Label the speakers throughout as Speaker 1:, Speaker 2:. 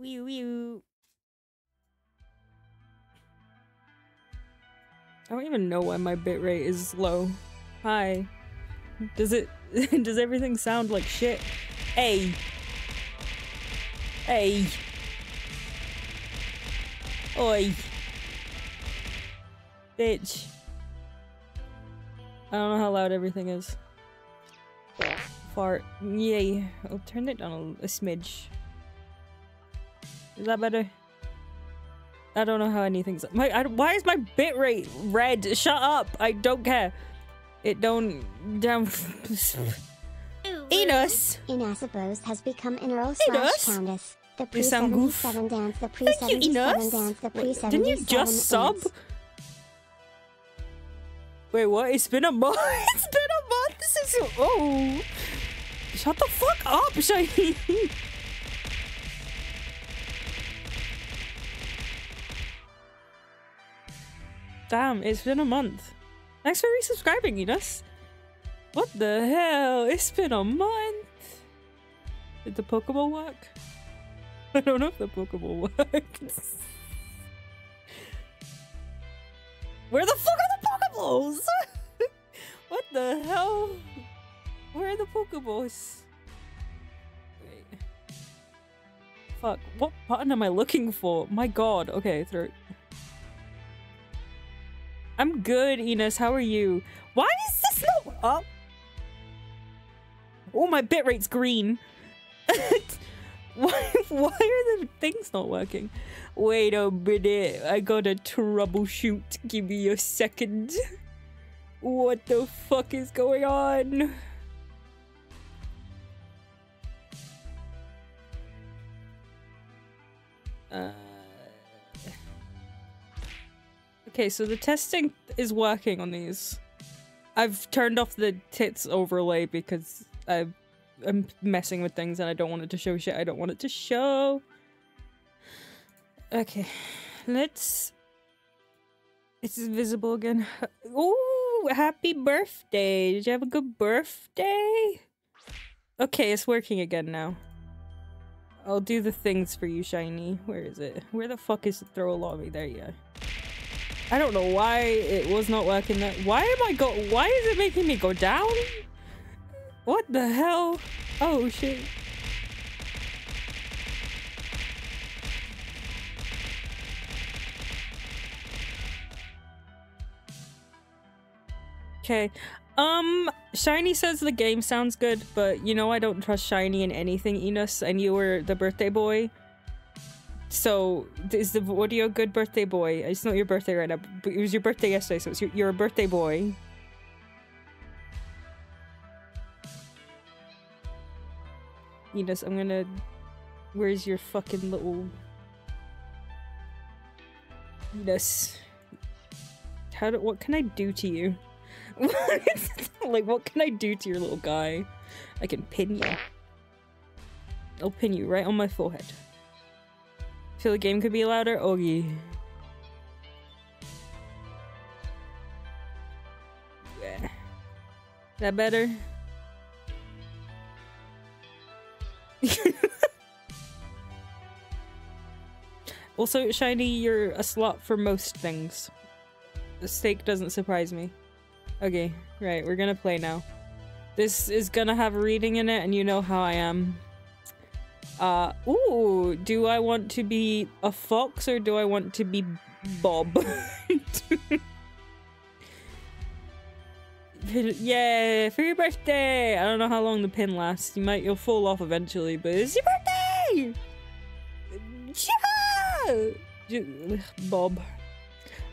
Speaker 1: Wee wee. I don't even know why my bitrate is low. Hi. Does it does everything sound like shit? Hey. Hey. Oi. Bitch. I don't know how loud everything is. Fart. Yay. I'll turn it down a, a smidge. Is that better? I don't know how anything's- my- I, Why is my bitrate red? Shut up! I don't care. It don't- down- Enos!
Speaker 2: Inasipos has become an Earl
Speaker 1: Enos?
Speaker 2: slash Countess. The
Speaker 1: You sound goof.
Speaker 2: pre-77 dance, the
Speaker 1: Thank you,
Speaker 2: pre-77
Speaker 1: Enos!
Speaker 2: dance, the
Speaker 1: Wait,
Speaker 2: pre-77
Speaker 1: didn't you just sub?
Speaker 2: dance.
Speaker 1: Wait, what? It's been a month? it's been a month? This is- oh! Shut the fuck up, Shiny! Damn, it's been a month. Thanks for resubscribing, Enos. What the hell? It's been a month. Did the Pokeball work? I don't know if the Pokeball works. Where the fuck are the Pokeballs? what the hell? Where are the Pokeballs? Wait. Fuck, what button am I looking for? My god, okay, through. I'm good, Enos. How are you? Why is this not up? Oh, my bitrate's green. why, why are the things not working? Wait a minute. I gotta troubleshoot. Give me a second. What the fuck is going on? Uh... Okay, so the testing is working on these. I've turned off the tits overlay because I, I'm messing with things and I don't want it to show shit I don't want it to show. Okay, let's... It's visible again. Ooh, happy birthday. Did you have a good birthday? Okay, it's working again now. I'll do the things for you, Shiny. Where is it? Where the fuck is the throw lobby? There you go. I don't know why it was not working that- Why am I go- Why is it making me go down? What the hell? Oh shit. Okay. Um, Shiny says the game sounds good, but you know I don't trust Shiny in anything, Enos, and you were the birthday boy. So, is the audio good birthday boy? It's not your birthday right now, but it was your birthday yesterday, so it's your, you're a birthday boy. Enos, I'm gonna... Where's your fucking little... Enos. How do... What can I do to you? like, what can I do to your little guy? I can pin you. I'll pin you right on my forehead. Feel the game could be louder? Ogi. Yeah. That better? also, Shiny, you're a slot for most things. The steak doesn't surprise me. Okay, right, we're gonna play now. This is gonna have a reading in it, and you know how I am. Uh, ooh, do I want to be a fox or do I want to be Bob? yeah, for your birthday! I don't know how long the pin lasts. You might, you'll fall off eventually, but it's your birthday! Yeah! Bob.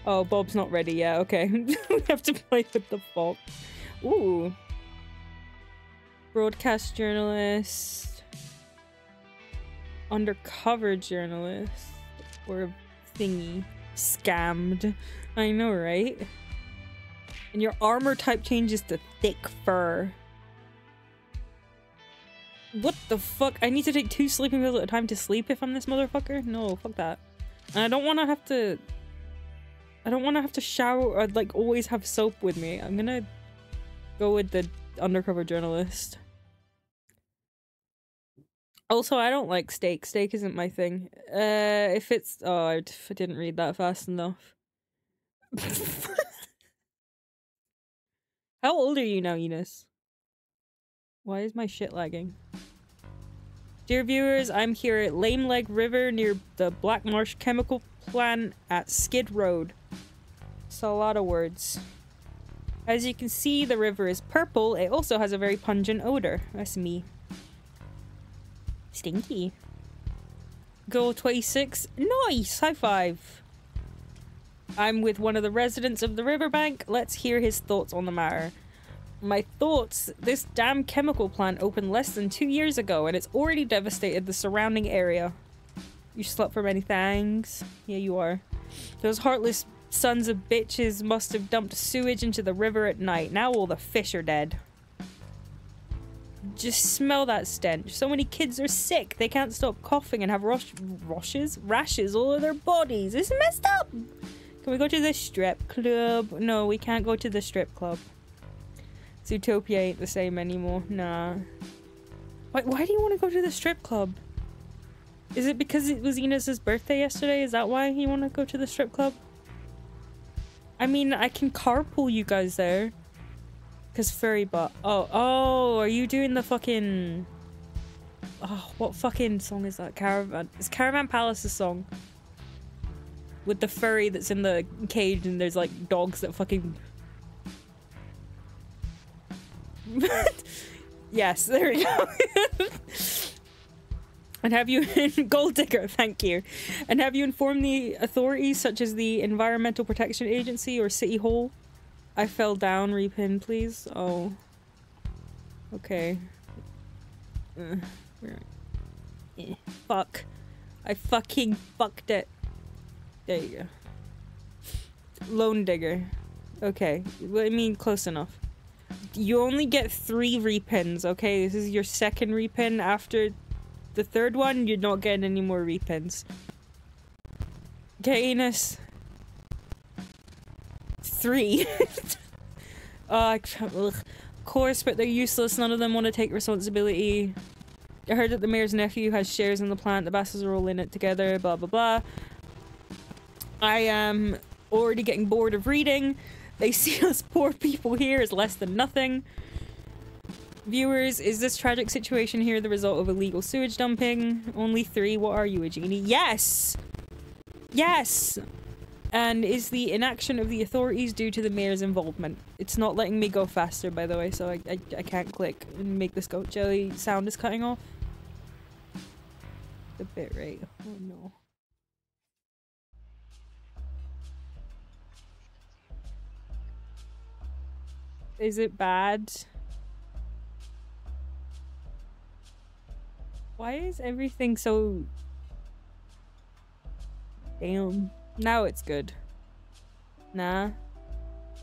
Speaker 1: Oh, Bob's not ready yet. Okay, we have to play with the fox. Ooh. Broadcast journalist undercover journalist or thingy scammed. I know, right? And your armor type changes to thick fur. What the fuck? I need to take two sleeping pills at a time to sleep if I'm this motherfucker? No, fuck that. And I don't want to have to... I don't want to have to shower or like always have soap with me. I'm gonna go with the undercover journalist. Also, I don't like steak. Steak isn't my thing. Uh, if it's oh, I didn't read that fast enough. How old are you now, Eunice? Why is my shit lagging? Dear viewers, I'm here at Lame Leg River near the Black Marsh Chemical Plant at Skid Road. It's a lot of words. As you can see, the river is purple. It also has a very pungent odor. That's me. Stinky. Goal 26. Nice! High five. I'm with one of the residents of the riverbank. Let's hear his thoughts on the matter. My thoughts this damn chemical plant opened less than two years ago and it's already devastated the surrounding area. You slept for many things. Yeah, you are. Those heartless sons of bitches must have dumped sewage into the river at night. Now all the fish are dead. Just smell that stench. So many kids are sick. They can't stop coughing and have rosh- rashes, rashes all over their bodies. It's messed up. Can we go to the strip club? No, we can't go to the strip club. Zootopia ain't the same anymore. Nah. Why, why do you want to go to the strip club? Is it because it was Enos's birthday yesterday? Is that why you want to go to the strip club? I mean, I can carpool you guys there. Because furry butt. Oh, oh, are you doing the fucking... Oh, what fucking song is that? Caravan. It's Caravan Palace's song. With the furry that's in the cage and there's like dogs that fucking... yes, there we go. And have you gold digger? Thank you. And have you informed the authorities, such as the Environmental Protection Agency or City Hall? I fell down. Repin, please. Oh. Okay. Uh, eh, Fuck. I fucking fucked it. There you go. Lone digger. Okay. I mean, close enough. You only get three repins, okay? This is your second repin after the third one, you're not getting any more repins. Okay, Enos. Three. Ah, ugh. Of course, but they're useless. None of them want to take responsibility. I heard that the mayor's nephew has shares in the plant. The bastards are all in it together. Blah blah blah. I am already getting bored of reading. They see us poor people here as less than nothing. Viewers, is this tragic situation here the result of illegal sewage dumping? Only three. What are you, a genie? Yes! Yes! And is the inaction of the authorities due to the mayor's involvement? It's not letting me go faster, by the way, so I, I, I can't click and make this go. Jelly sound is cutting off. The bit rate. Oh no. Is it bad? Why is everything so... Damn. Now it's good. Nah.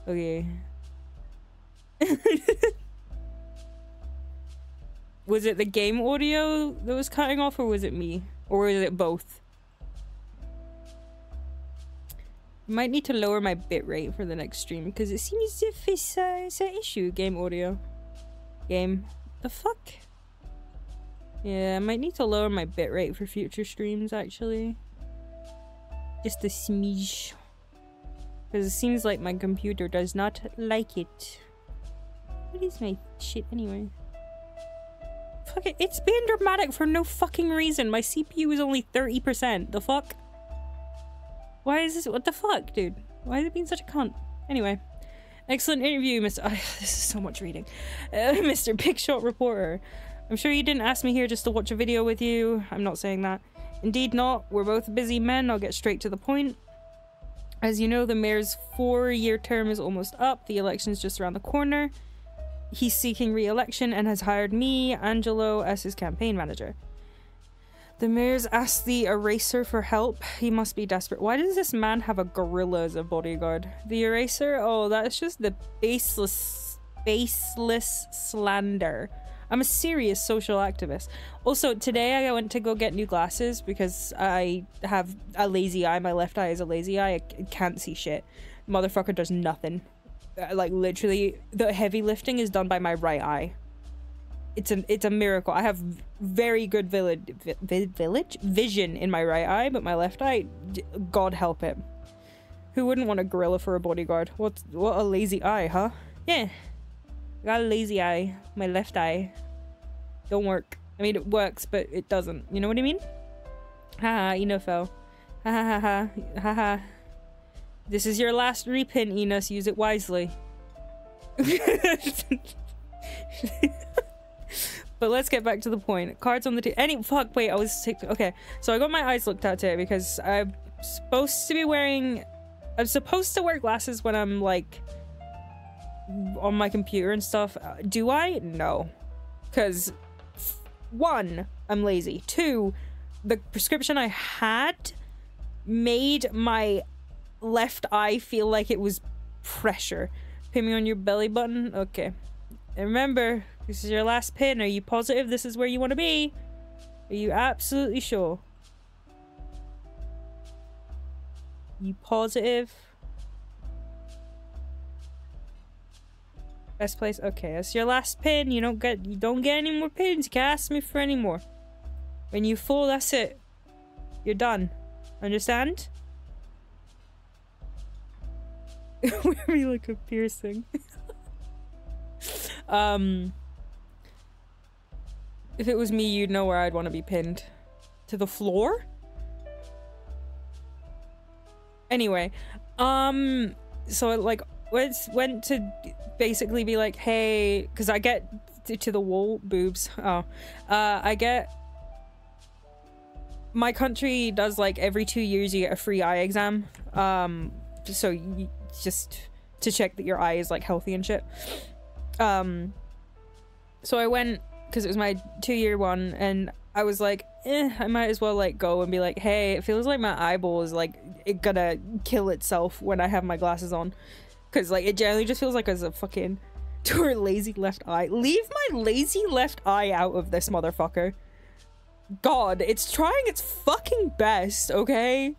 Speaker 1: Okay. was it the game audio that was cutting off or was it me? Or was it both? Might need to lower my bitrate for the next stream because it seems as if it's, uh, it's an issue, game audio. Game. The fuck? Yeah, I might need to lower my bitrate for future streams actually. Just a smidge. Because it seems like my computer does not like it. What is my shit anyway? Fuck it, it's being dramatic for no fucking reason. My CPU is only 30%. The fuck? Why is this? What the fuck, dude? Why is it being such a cunt? Anyway. Excellent interview, Mr. Oh, this is so much reading. Uh, Mr. Big Shot Reporter. I'm sure you didn't ask me here just to watch a video with you. I'm not saying that. Indeed not. We're both busy men. I'll get straight to the point. As you know, the mayor's four-year term is almost up. The election's just around the corner. He's seeking re-election and has hired me, Angelo, as his campaign manager. The mayor's asked the eraser for help. He must be desperate. Why does this man have a gorilla as a bodyguard? The eraser? Oh, that's just the baseless, baseless slander. I'm a serious social activist. Also, today I went to go get new glasses because I have a lazy eye. My left eye is a lazy eye. I can't see shit. Motherfucker does nothing. Uh, Like, literally, the heavy lifting is done by my right eye. it's a it's a miracle. I have very good village vi village vision in my right eye, but my left eye, God help it. Who wouldn't want a gorilla for a bodyguard? What what a lazy eye, huh? Yeah, got a lazy eye. My left eye don't work. I mean, it works, but it doesn't. You know what I mean? Haha, Eno fell. Ha ha ha ha ha ha. This is your last repin, Enos. Use it wisely. but let's get back to the point. Cards on the table. Any fuck. Wait, I was okay. So I got my eyes looked at today because I'm supposed to be wearing. I'm supposed to wear glasses when I'm like on my computer and stuff. Uh, do I? No, because one, I'm lazy. Two, the prescription I had made my left eye feel like it was pressure. Pin me on your belly button. Okay. And remember, this is your last pin. Are you positive this is where you want to be? Are you absolutely sure? You positive? Place? Okay, that's your last pin. You don't get you don't get any more pins. You can't ask me for any more. When you fall, that's it. You're done. Understand? we like a piercing. um if it was me, you'd know where I'd want to be pinned. To the floor? Anyway, um so like went went to basically be like, hey, because I get to the wall boobs. Oh, uh, I get my country does like every two years you get a free eye exam. Um, so you, just to check that your eye is like healthy and shit. Um, so I went because it was my two year one, and I was like, eh, I might as well like go and be like, hey, it feels like my eyeball is like it gonna kill itself when I have my glasses on. Because, like, it generally just feels like as a fucking to her lazy left eye. Leave my lazy left eye out of this motherfucker. God, it's trying its fucking best, okay?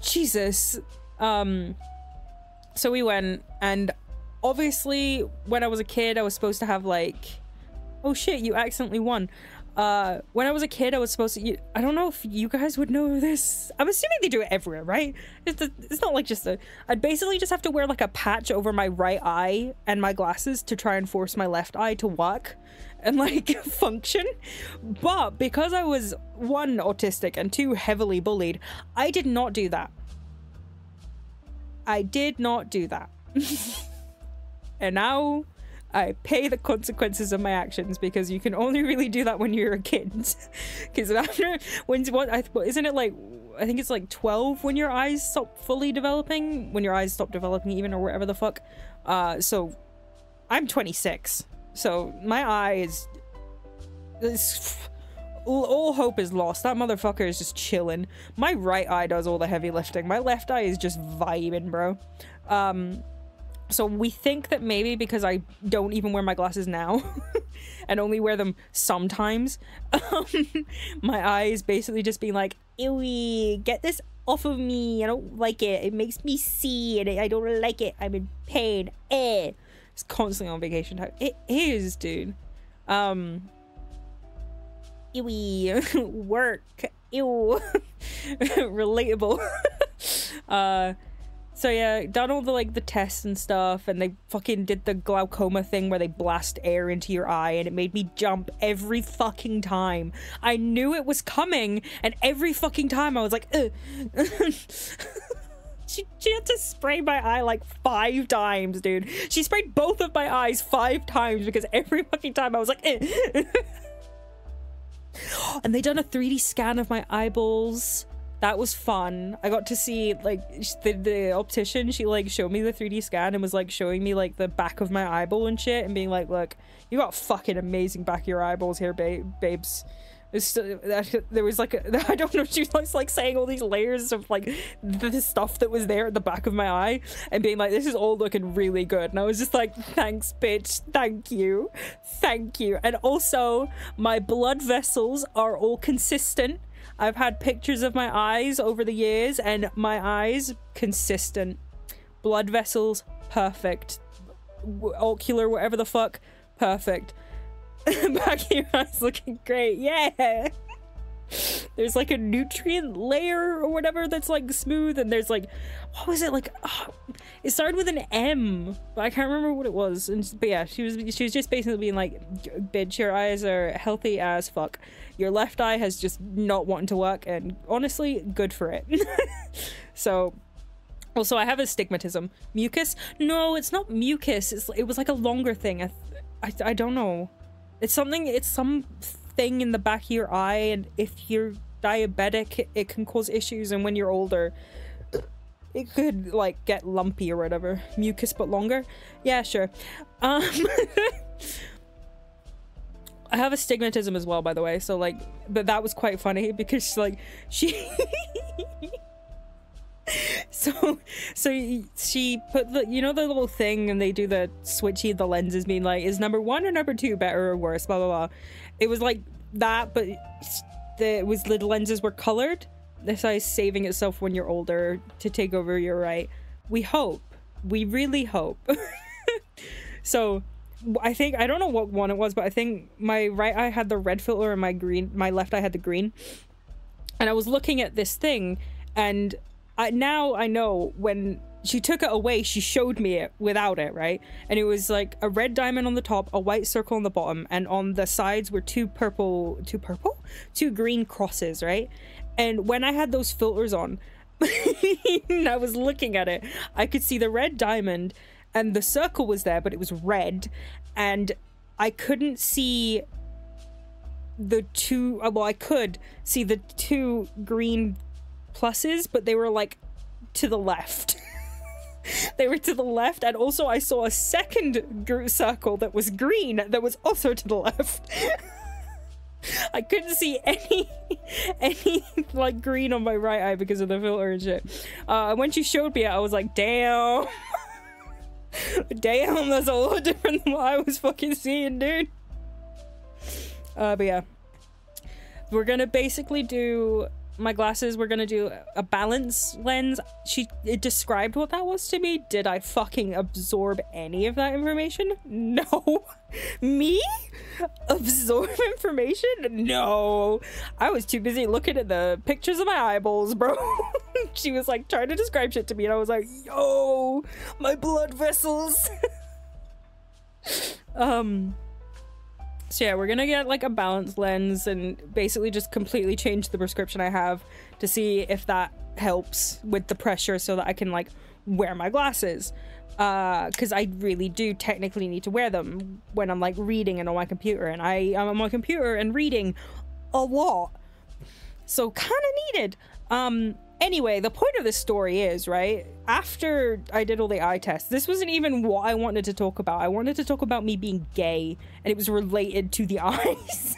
Speaker 1: Jesus. Um, so we went, and obviously, when I was a kid, I was supposed to have, like... Oh shit, you accidentally won uh when i was a kid i was supposed to i don't know if you guys would know this. I'm assuming they do it everywhere right? It's, a, it's not like just a i'd basically just have to wear like a patch over my right eye and my glasses to try and force my left eye to work and like function. But because i was one autistic and two heavily bullied i did not do that. I did not do that. And now I pay the consequences of my actions because you can only really do that when you're a kid. Because after when what I isn't it like I think it's like 12 when your eyes stop fully developing, when your eyes stop developing even or whatever the fuck. Uh, so I'm 26, so my eye is, is all hope is lost. That motherfucker is just chilling. My right eye does all the heavy lifting. My left eye is just vibing, bro. Um, so we think that maybe because I don't even wear my glasses now and only wear them sometimes, um, my eyes basically just being like, ewy, get this off of me. I don't like it. It makes me see and I don't like it. I'm in pain. Eh. It's constantly on vacation time. It is, dude. Um, ewy, work. Ew. Relatable. uh, so yeah, done all the like the tests and stuff, and they fucking did the glaucoma thing where they blast air into your eye, and it made me jump every fucking time. I knew it was coming, and every fucking time I was like, she, she had to spray my eye like five times, dude. She sprayed both of my eyes five times because every fucking time I was like, and they done a 3D scan of my eyeballs that was fun. I got to see like the, the optician. She like showed me the 3D scan and was like showing me like the back of my eyeball and shit, and being like, "Look, you got fucking amazing back of your eyeballs here, ba babes." there was like I don't know. She was like saying all these layers of like the stuff that was there at the back of my eye, and being like, "This is all looking really good." And I was just like, "Thanks, bitch. Thank you, thank you." And also, my blood vessels are all consistent I've had pictures of my eyes over the years, and my eyes consistent. Blood vessels, perfect. Ocular, whatever the fuck, perfect. Back of your eyes looking great. Yeah. There's like a nutrient layer or whatever that's like smooth, and there's like, what was it like? Oh, it started with an M, but I can't remember what it was. And but yeah, she was she was just basically being like, "Bitch, your eyes are healthy as fuck. Your left eye has just not wanting to work, and honestly, good for it." so also, I have astigmatism. Mucus? No, it's not mucus. It's, it was like a longer thing. I, I, I don't know. It's something, it's some thing in the back of your eye, and if you're diabetic, it can cause issues, and when you're older, it could, like, get lumpy or whatever. Mucus, but longer? Yeah, sure. Um... I have astigmatism as well, by the way, so, like, but that was quite funny, because, like, she... so so she put the you know the little thing and they do the switchy the lenses being like is number one or number two better or worse blah blah blah. It was like that but the was the lenses were colored. This is saving itself when you're older to take over your right. We hope. We really hope. So i think i don't know what one it was but i think my right eye had the red filter and my green my left eye had the green and i was looking at this thing and I, now I know when she took it away, she showed me it without it, right? And it was like a red diamond on the top, a white circle on the bottom, and on the sides were two purple, two purple, two green crosses, right? And when I had those filters on, I was looking at it, I could see the red diamond, and the circle was there, but it was red, and I couldn't see the two. Well, I could see the two green pluses, but they were like to the left. they were to the left, and also I saw a second circle that was green that was also to the left. I couldn't see any any like green on my right eye because of the filter and shit. Uh, when she showed me it, I was like, damn. damn, that's a lot different than what I was fucking seeing, dude. Uh, but yeah. We're gonna basically do my glasses were gonna do a balance lens. She described what that was to me. Did I fucking absorb any of that information? No. me? Absorb information? No. I was too busy looking at the pictures of my eyeballs, bro. she was like trying to describe shit to me and I was like, yo, my blood vessels. um so yeah, we're gonna get like a balance lens and basically just completely change the prescription I have to see if that helps with the pressure so that I can like wear my glasses. Uh, because I really do technically need to wear them when I'm like reading and on my computer and I am on my computer and reading a lot. So kind of needed. Um, Anyway, the point of this story is, right, after I did all the eye tests, this wasn't even what I wanted to talk about. I wanted to talk about me being gay, and it was related to the eyes.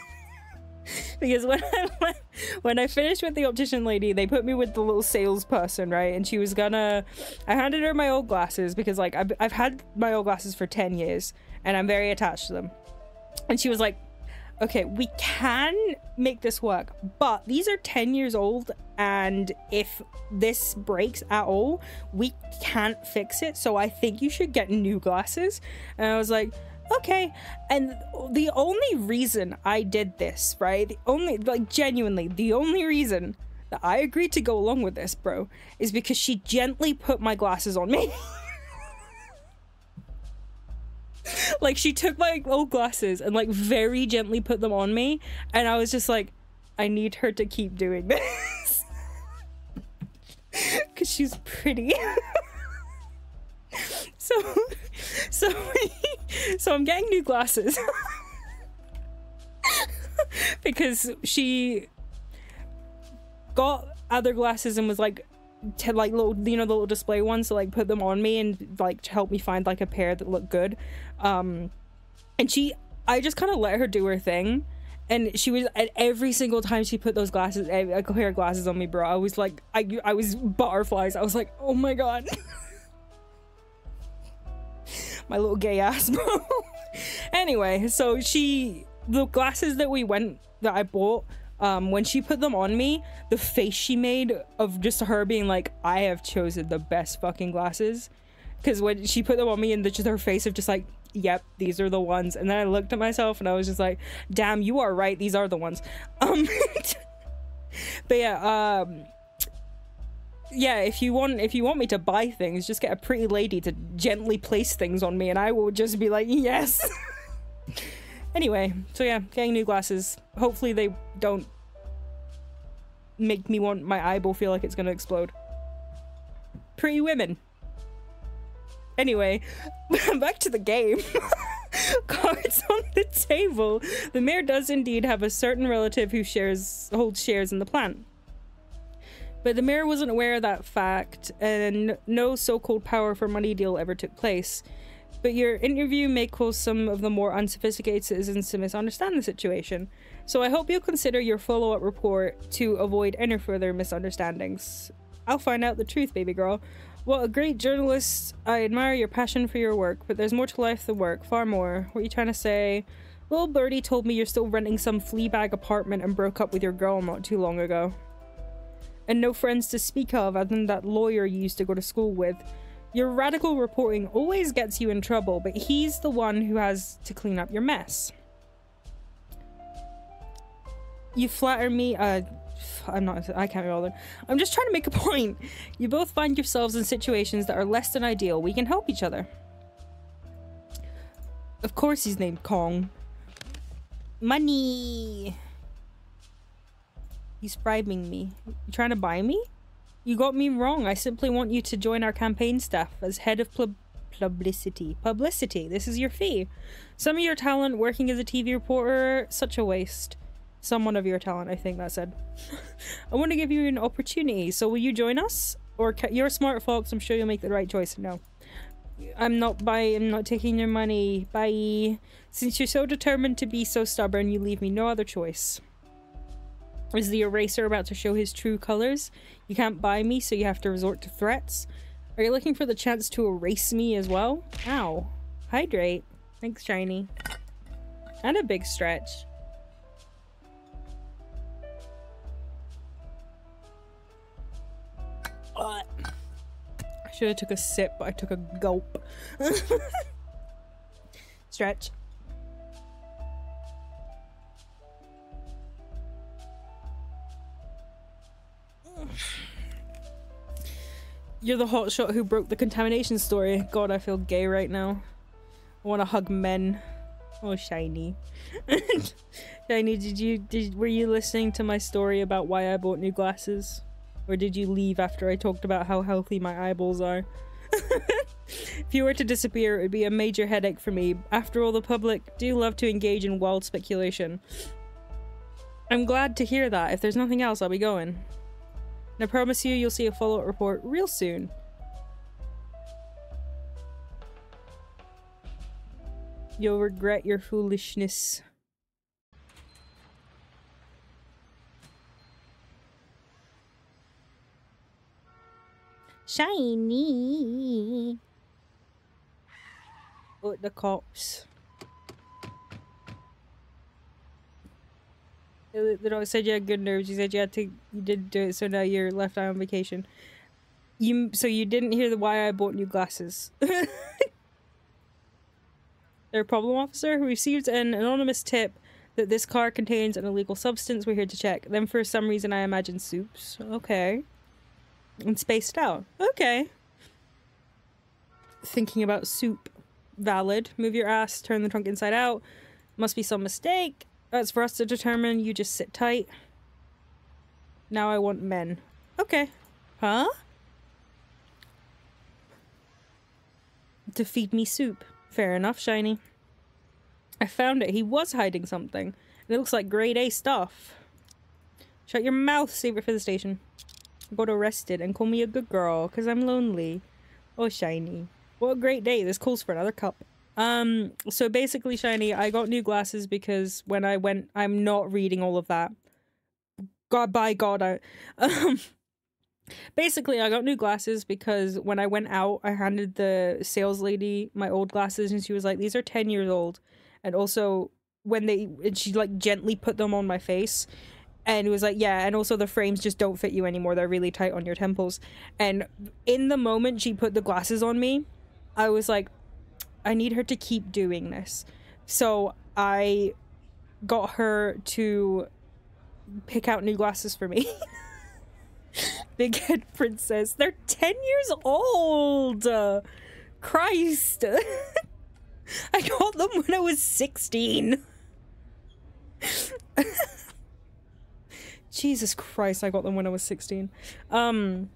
Speaker 1: because when I when I finished with the optician lady, they put me with the little salesperson, right? And she was gonna, I handed her my old glasses because like I've I've had my old glasses for ten years, and I'm very attached to them. And she was like, okay, we can make this work, but these are 10 years old, and if this breaks at all, we can't fix it. So I think you should get new glasses. And I was like, okay. And the only reason I did this, right? The only, like, genuinely, the only reason that I agreed to go along with this, bro, is because she gently put my glasses on me. like she took my old glasses and like very gently put them on me and i was just like i need her to keep doing this. Because she's pretty. So so so i'm getting new glasses. Because she got other glasses and was like to like little you know the little display ones to like put them on me and like to help me find like a pair that looked good um and she i just kind of let her do her thing. And she was at every single time she put those glasses a pair of glasses on me bro i was like i i was butterflies. I was like oh my god. My little gay ass bro. Anyway so she the glasses that we went that i bought um, when she put them on me, the face she made of just her being like, I have chosen the best fucking glasses. Because when she put them on me and the, just her face of just like, yep, these are the ones. And then I looked at myself and I was just like, damn, you are right. These are the ones. Um, but yeah, um, yeah, if you want if you want me to buy things, just get a pretty lady to gently place things on me and I will just be like, yes. anyway, so yeah, getting new glasses. Hopefully they don't make me want my eyeball feel like it's gonna explode. Pretty women. Anyway, back to the game. Cards on the table. The mayor does indeed have a certain relative who shares holds shares in the plant. But the mayor wasn't aware of that fact, and no so-called power for money deal ever took place. But your interview may cause some of the more unsophisticated citizens to misunderstand the situation. So I hope you'll consider your follow-up report to avoid any further misunderstandings. I'll find out the truth, baby girl. Well, a great journalist, I admire your passion for your work, but there's more to life than work, far more. What are you trying to say? Little Birdie told me you're still renting some fleabag apartment and broke up with your girl not too long ago and no friends to speak of other than that lawyer you used to go to school with. Your radical reporting always gets you in trouble, but he's the one who has to clean up your mess. You flatter me, uh, I'm not, I can't be bothered. I'm just trying to make a point. You both find yourselves in situations that are less than ideal. We can help each other. Of course he's named Kong. Money! He's bribing me. You trying to buy me? You got me wrong. I simply want you to join our campaign staff as head of pub publicity. Publicity. This is your fee. Some of your talent working as a TV reporter, such a waste. Someone of your talent, I think that said. I want to give you an opportunity, so will you join us? Or you're smart fox, I'm sure you'll make the right choice. No. I'm not buying, I'm not taking your money. Bye. Since you're so determined to be so stubborn, you leave me no other choice. Is the eraser about to show his true colors? You can't buy me, so you have to resort to threats. Are you looking for the chance to erase me as well? Ow. Hydrate. Thanks, Shiny. And a big stretch. I should have took a sip, but I took a gulp. stretch. You're the hotshot who broke the contamination story. God, I feel gay right now. I want to hug men. Oh, shiny. shiny, did you did were you listening to my story about why I bought new glasses, or did you leave after I talked about how healthy my eyeballs are? if you were to disappear, it would be a major headache for me. After all, the public do love to engage in wild speculation. I'm glad to hear that. If there's nothing else, I'll be going. And I promise you, you'll see a follow-up report real soon. You'll regret your foolishness. Shiny! Oh, the cops. The dog said you had good nerves. You said you had to. You didn't do it, so now you're left out on vacation. You so you didn't hear the why I bought new glasses. Their problem officer who received an anonymous tip that this car contains an illegal substance. We're here to check. Then for some reason I imagine soups. Okay. And spaced out. Okay. Thinking about soup. Valid. Move your ass. Turn the trunk inside out. Must be some mistake. That's for us to determine. You just sit tight. Now I want men. Okay. Huh? To feed me soup. Fair enough, Shiny. I found it. He was hiding something. it looks like grade A stuff. Shut your mouth, save it for the station. Got arrested and call me a good girl, because I'm lonely. Oh, Shiny. What a great day. This calls for another cup. Um, so basically, Shiny, I got new glasses because when I went, I'm not reading all of that. God, by God, I, um, basically, I got new glasses because when I went out, I handed the sales lady my old glasses and she was like, these are 10 years old. And also, when they, and she like gently put them on my face and it was like yeah and also the frames just don't fit you anymore they're really tight on your temples and in the moment she put the glasses on me i was like I need her to keep doing this. So I got her to pick out new glasses for me. Big Head Princess. They're 10 years old. Christ. I got them when I was 16. Jesus Christ, I got them when I was 16. Um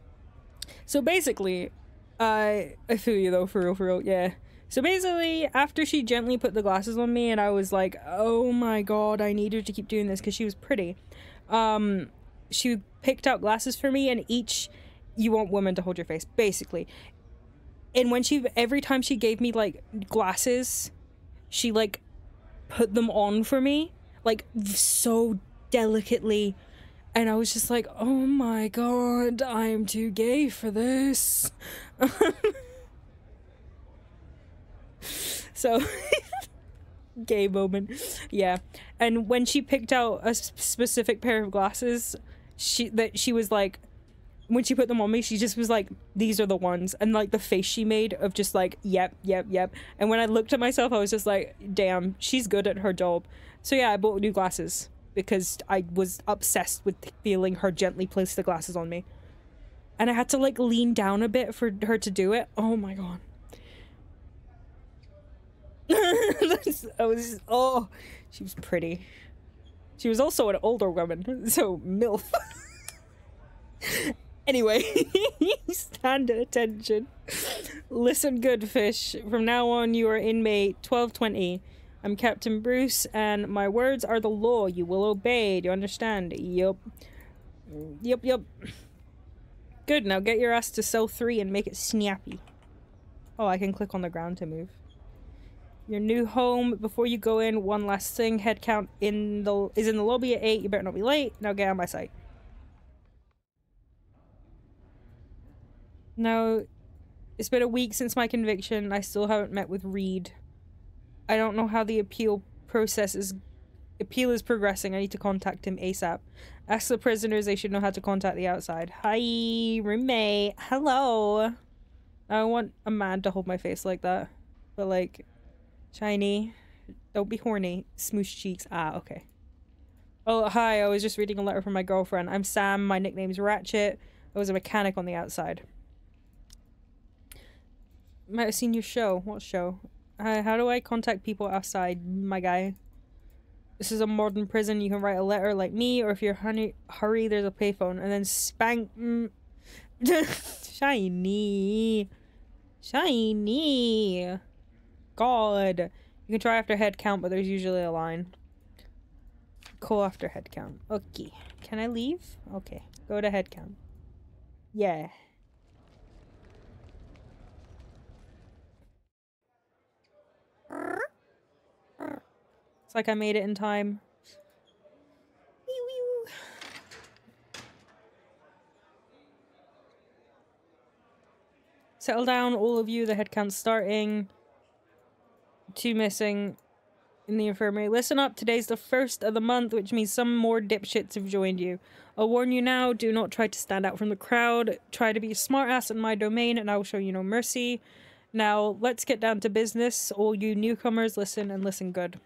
Speaker 1: so basically, I I feel you though, for real, for real, yeah. So basically, after she gently put the glasses on me, and I was like, "Oh my god, I need her to keep doing this because she was pretty." Um, she picked out glasses for me, and each you want women to hold your face, basically. And when she every time she gave me like glasses, she like put them on for me, like so delicately. And I was just like, oh my god, I'm too gay for this. so gay moment. Yeah. And when she picked out a specific pair of glasses she that she was like when she put them on me she just was like these are the ones. And like the face she made of just like yep yep yep. And when i looked at myself i was just like damn she's good at her job. So yeah i bought new glasses because i was obsessed with feeling her gently place the glasses on me and i had to like lean down a bit for her to do it oh my god I was oh, she was pretty. She was also an older woman, so milf. anyway, stand at attention. Listen good, fish. From now on, you are inmate twelve twenty. I'm Captain Bruce, and my words are the law. You will obey. Do you understand? Yup. Yup, yup. Good. Now get your ass to cell three and make it snappy. Oh, I can click on the ground to move. Your new home. Before you go in, one last thing. Head count in the is in the lobby at eight. You better not be late. Now get of my sight. Now, it's been a week since my conviction. I still haven't met with Reed. I don't know how the appeal process is. Appeal is progressing. I need to contact him ASAP. Ask the prisoners. They should know how to contact the outside. Hi, roommate. Hello. I want a man to hold my face like that, but like Shiny. Don't be horny. Smoosh cheeks. Ah, okay. Oh, hi. I was just reading a letter from my girlfriend. I'm Sam. My nickname's Ratchet. I was a mechanic on the outside. Might have seen your show. What show? Uh, how do I contact people outside, my guy? This is a modern prison. You can write a letter like me, or if you're honey, hurry, there's a payphone. And then spank. Mm. Shiny. Shiny. God. You can try after head count, but there's usually a line. Call after head count. Okay. Can I leave? Okay. Go to head count. Yeah. It's like I made it in time. Settle down, all of you. The headcount's starting. Two missing in the infirmary. Listen up, today's the first of the month, which means some more dipshits have joined you. I'll warn you now, do not try to stand out from the crowd. Try to be a smartass in my domain, and I will show you no mercy. Now, let's get down to business. All you newcomers, listen and listen good.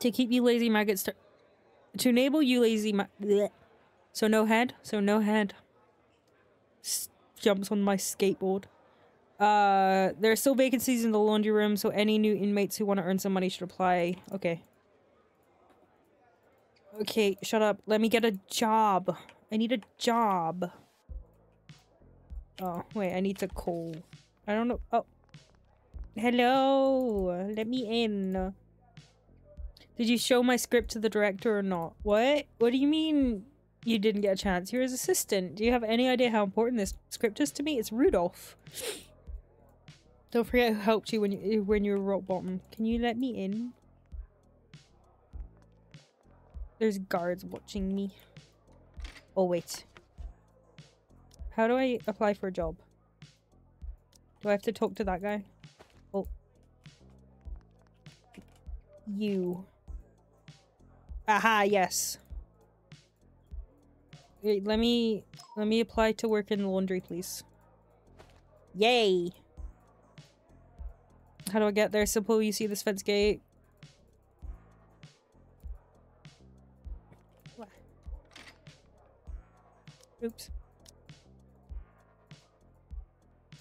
Speaker 1: To keep you lazy maggots to, to enable you lazy ma- bleh. So no head, so no head. S- jumps on my skateboard. Uh, there are still vacancies in the laundry room, so any new inmates who want to earn some money should apply. Okay. Okay, shut up. Let me get a job. I need a job. Oh, wait, I need to call. I don't know. Oh. Hello. Let me in. Did you show my script to the director or not? What? What do you mean you didn't get a chance? You're his assistant. Do you have any idea how important this script is to me? It's Rudolph. Don't forget who helped you when you when you were rock bottom. Can you let me in? There's guards watching me. Oh wait. How do I apply for a job? Do I have to talk to that guy? Oh. You. Aha, yes. Wait, let me let me apply to work in the laundry, please. Yay. How do I get there? Simple, you see this fence gate. Oops.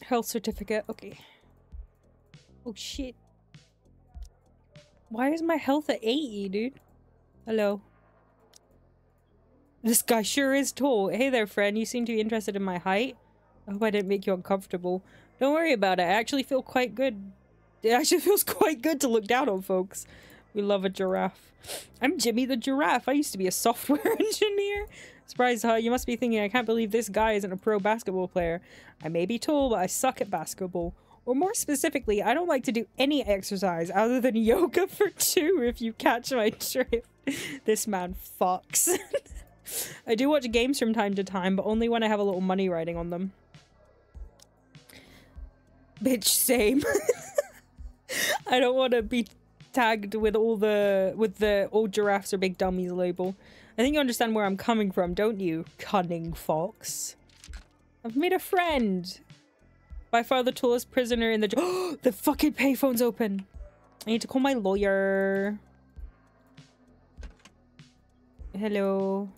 Speaker 1: Health certificate. Okay. Oh shit. Why is my health at 80, dude? Hello. This guy sure is tall. Hey there, friend. You seem to be interested in my height. I hope I didn't make you uncomfortable. Don't worry about it. I actually feel quite good. It actually feels quite good to look down on folks. We love a giraffe. I'm Jimmy the giraffe. I used to be a software engineer. Surprise, huh? You must be thinking, I can't believe this guy isn't a pro basketball player. I may be tall, but I suck at basketball. Or more specifically, I don't like to do any exercise other than yoga for two, if you catch my drift. this man fucks. I do watch games from time to time, but only when I have a little money riding on them. Bitch, same. I don't want to be tagged with all the with the all giraffes are big dummies label. I think you understand where I'm coming from, don't you, cunning fox? I've made a friend. By far the tallest prisoner in the the fucking payphone's open. I need to call my lawyer. Hello.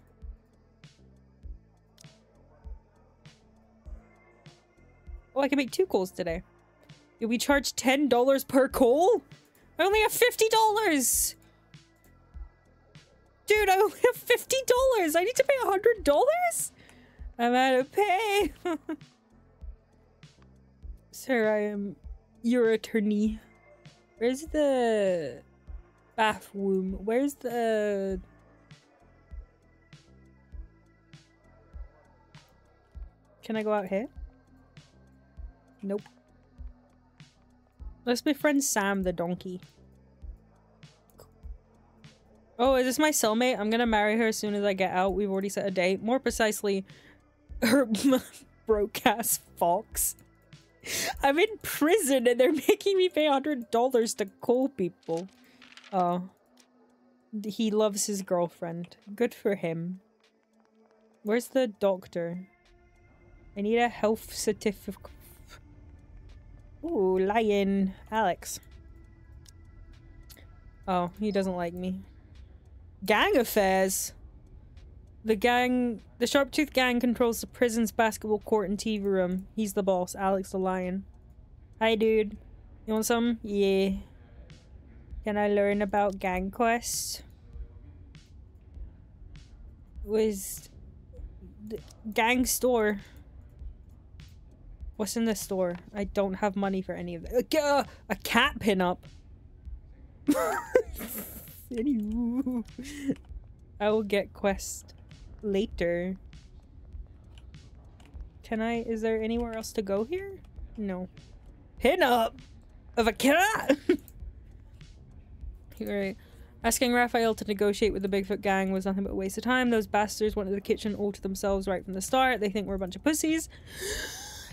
Speaker 1: Oh, I can make two calls today. Did we charge $10 per call? I only have $50! Dude, I only have $50! I need to pay $100? I'm out of pay! Sir, I am your attorney. Where's the bathroom? Where's the... Can I go out here? Nope. Let's befriend Sam the donkey. Oh, is this my cellmate? I'm gonna marry her as soon as I get out. We've already set a date. More precisely, her broke ass fox. I'm in prison and they're making me pay $100 to call people. Oh. He loves his girlfriend. Good for him. Where's the doctor? I need a health certificate. Ooh, lion. Alex. Oh, he doesn't like me. Gang affairs. The gang, the Sharptooth gang controls the prison's basketball court and TV room. He's the boss, Alex the lion. Hi, dude. You want some? Yeah. Can I learn about gang quests? Was gang store. What's in the store? I don't have money for any of that. Get a cat pinup. I will get quest later. Can I? Is there anywhere else to go here? No. Pinup of a cat. Right. Asking Raphael to negotiate with the Bigfoot gang was nothing but a waste of time. Those bastards wanted the kitchen all to themselves right from the start. They think we're a bunch of pussies.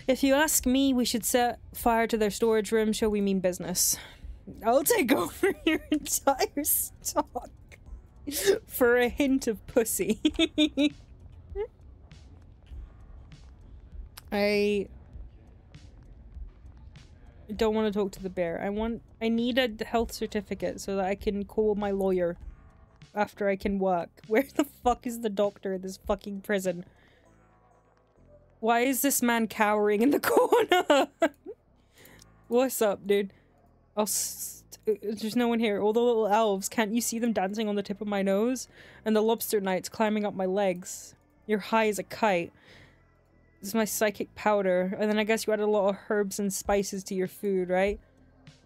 Speaker 1: If you ask me, we should set fire to their storage room. Shall we mean business? I'll take over your entire stock for a hint of pussy. I don't want to talk to the bear. I want I need a health certificate so that I can call my lawyer after I can work. Where the fuck is the doctor in this fucking prison? Why is this man cowering in the corner? What's up, dude? I'll uh, there's no one here. All the little elves, can't you see them dancing on the tip of my nose? And the lobster knights climbing up my legs. You're high as a kite. This is my psychic powder. And then I guess you added a lot of herbs and spices to your food, right?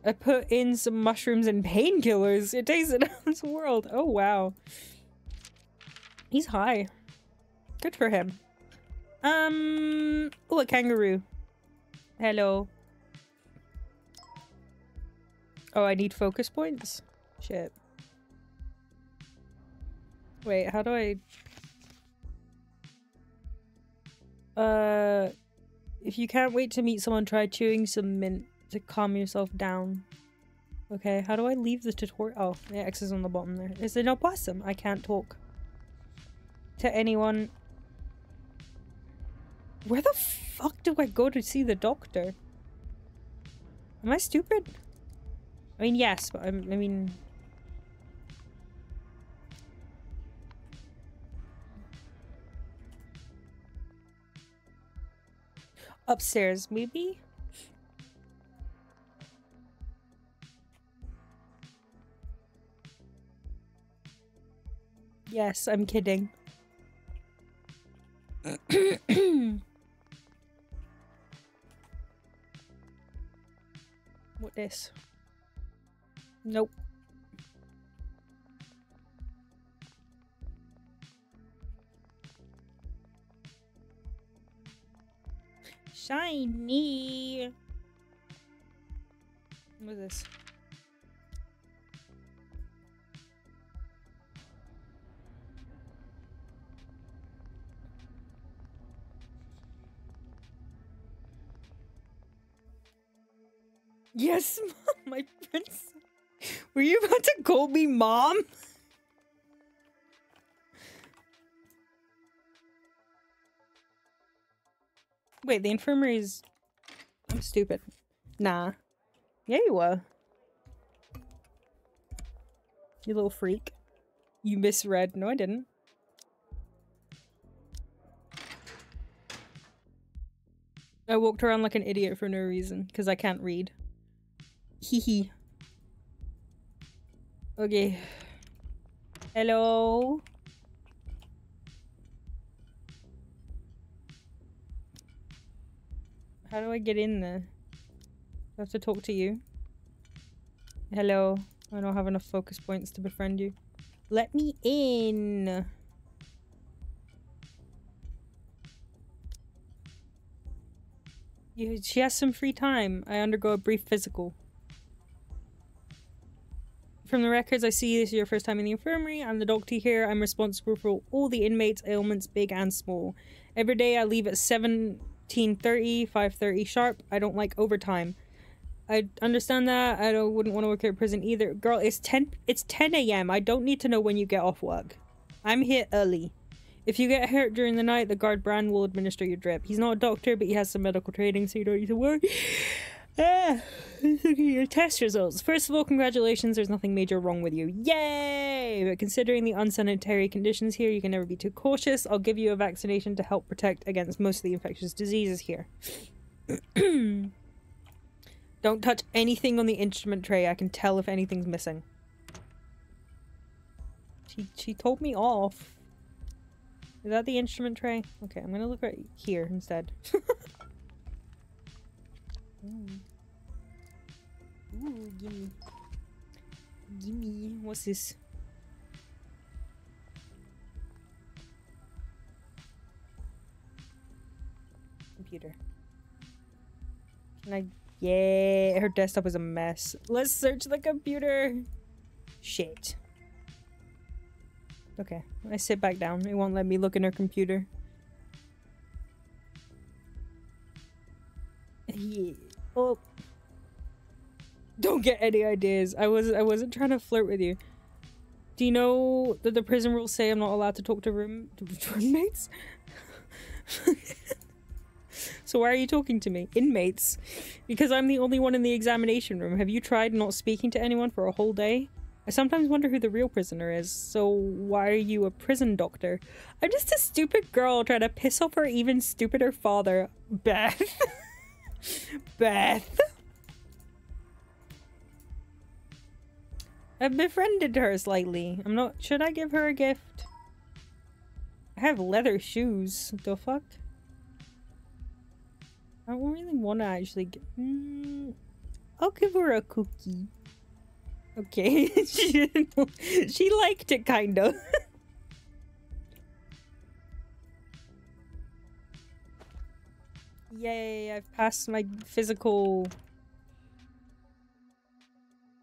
Speaker 1: I put in some mushrooms and painkillers. It tasted out this world. Oh, wow. He's high. Good for him. Um, oh, a kangaroo. Hello. Oh, I need focus points? Shit. Wait, how do I... Uh, if you can't wait to meet someone, try chewing some mint to calm yourself down. Okay, how do I leave the tutorial? Oh, the X is on the bottom there. Is it no possum? I can't talk to anyone where the fuck do I go to see the doctor? Am I stupid? I mean, yes, but I'm, I mean... Upstairs, maybe? Yes, I'm kidding. what this? Nope. Shiny. What is this? Yes, mom, my prince. Were you about to call me mom? Wait, the infirmary is. I'm stupid. Nah. Yeah, you were. You little freak. You misread. No, I didn't. I walked around like an idiot for no reason because I can't read. Hee. Okay. Hello? How do I get in there? I have to talk to you. Hello. I don't have enough focus points to befriend you. Let me in. She has some free time. I undergo a brief physical. From the records, I see this is your first time in the infirmary. I'm the doctor here. I'm responsible for all the inmates' ailments, big and small. Every day I leave at 17.30, 5.30 sharp. I don't like overtime. I understand that. I don't, wouldn't want to work at prison either. Girl, it's 10 it's 10 a.m. I don't need to know when you get off work. I'm here early. If you get hurt during the night, the guard Brand will administer your drip. He's not a doctor, but he has some medical training, so you don't need to worry. Ah, look at your test results. First of all, congratulations, there's nothing major wrong with you. Yay! But considering the unsanitary conditions here, you can never be too cautious. I'll give you a vaccination to help protect against most of the infectious diseases here. Don't touch anything on the instrument tray. I can tell if anything's missing. She, she told me off. Is that the instrument tray? Okay, I'm gonna look right here instead. Ooh. Ooh, gimme. Gimme. What's this? Computer. Can I... Yeah, her desktop is a mess. Let's search the computer. Shit. Okay, I sit back down. It won't let me look in her computer. Yeah. Oh. Don't get any ideas. I was I wasn't trying to flirt with you. Do you know that the prison rules say I'm not allowed to talk to room roommates? so why are you talking to me? Inmates. Because I'm the only one in the examination room. Have you tried not speaking to anyone for a whole day? I sometimes wonder who the real prisoner is, so why are you a prison doctor? I'm just a stupid girl trying to piss off her even stupider father, Beth. Beth. I've befriended her slightly. I'm not- should I give her a gift? I have leather shoes. The fuck? I don't really want to actually get- mm, I'll give her a cookie. Okay, she, she liked it kind Yay, I've passed my physical.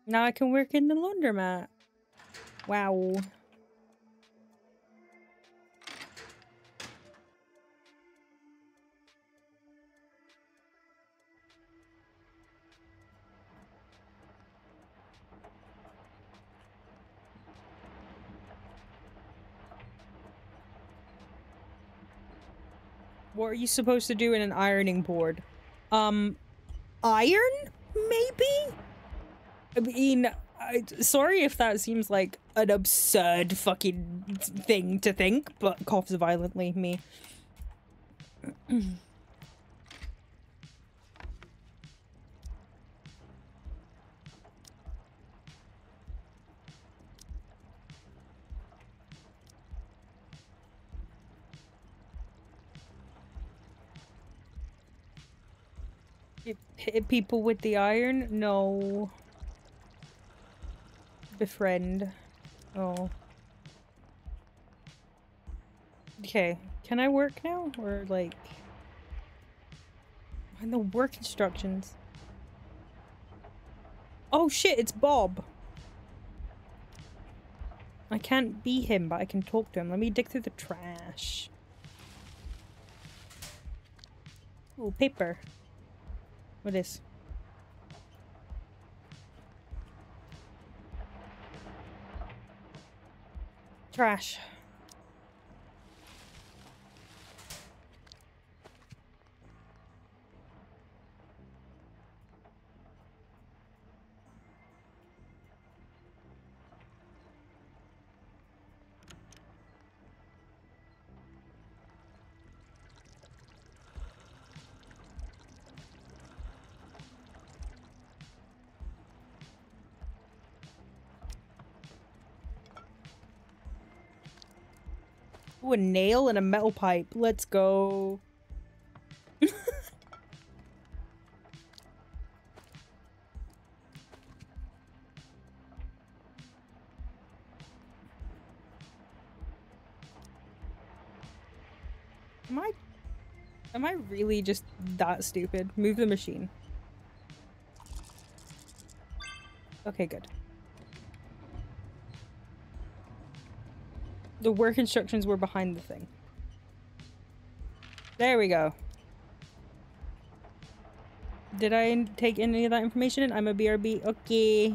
Speaker 1: Now I can work in the laundromat. Wow. What are you supposed to do in an ironing board? Um, iron? Maybe? I mean, I, sorry if that seems like an absurd fucking thing to think, but coughs violently, me. Hit people with the iron? No. Befriend. Oh. Okay, can I work now? Or like... Find the work instructions. Oh shit, it's Bob! I can't be him, but I can talk to him. Let me dig through the trash. Oh, paper. What is? Trash. A nail and a metal pipe. Let's go. am I... Am I really just that stupid? Move the machine. Okay, good. The work instructions were behind the thing. There we go. Did I take any of that information? I'm a BRB. Okay.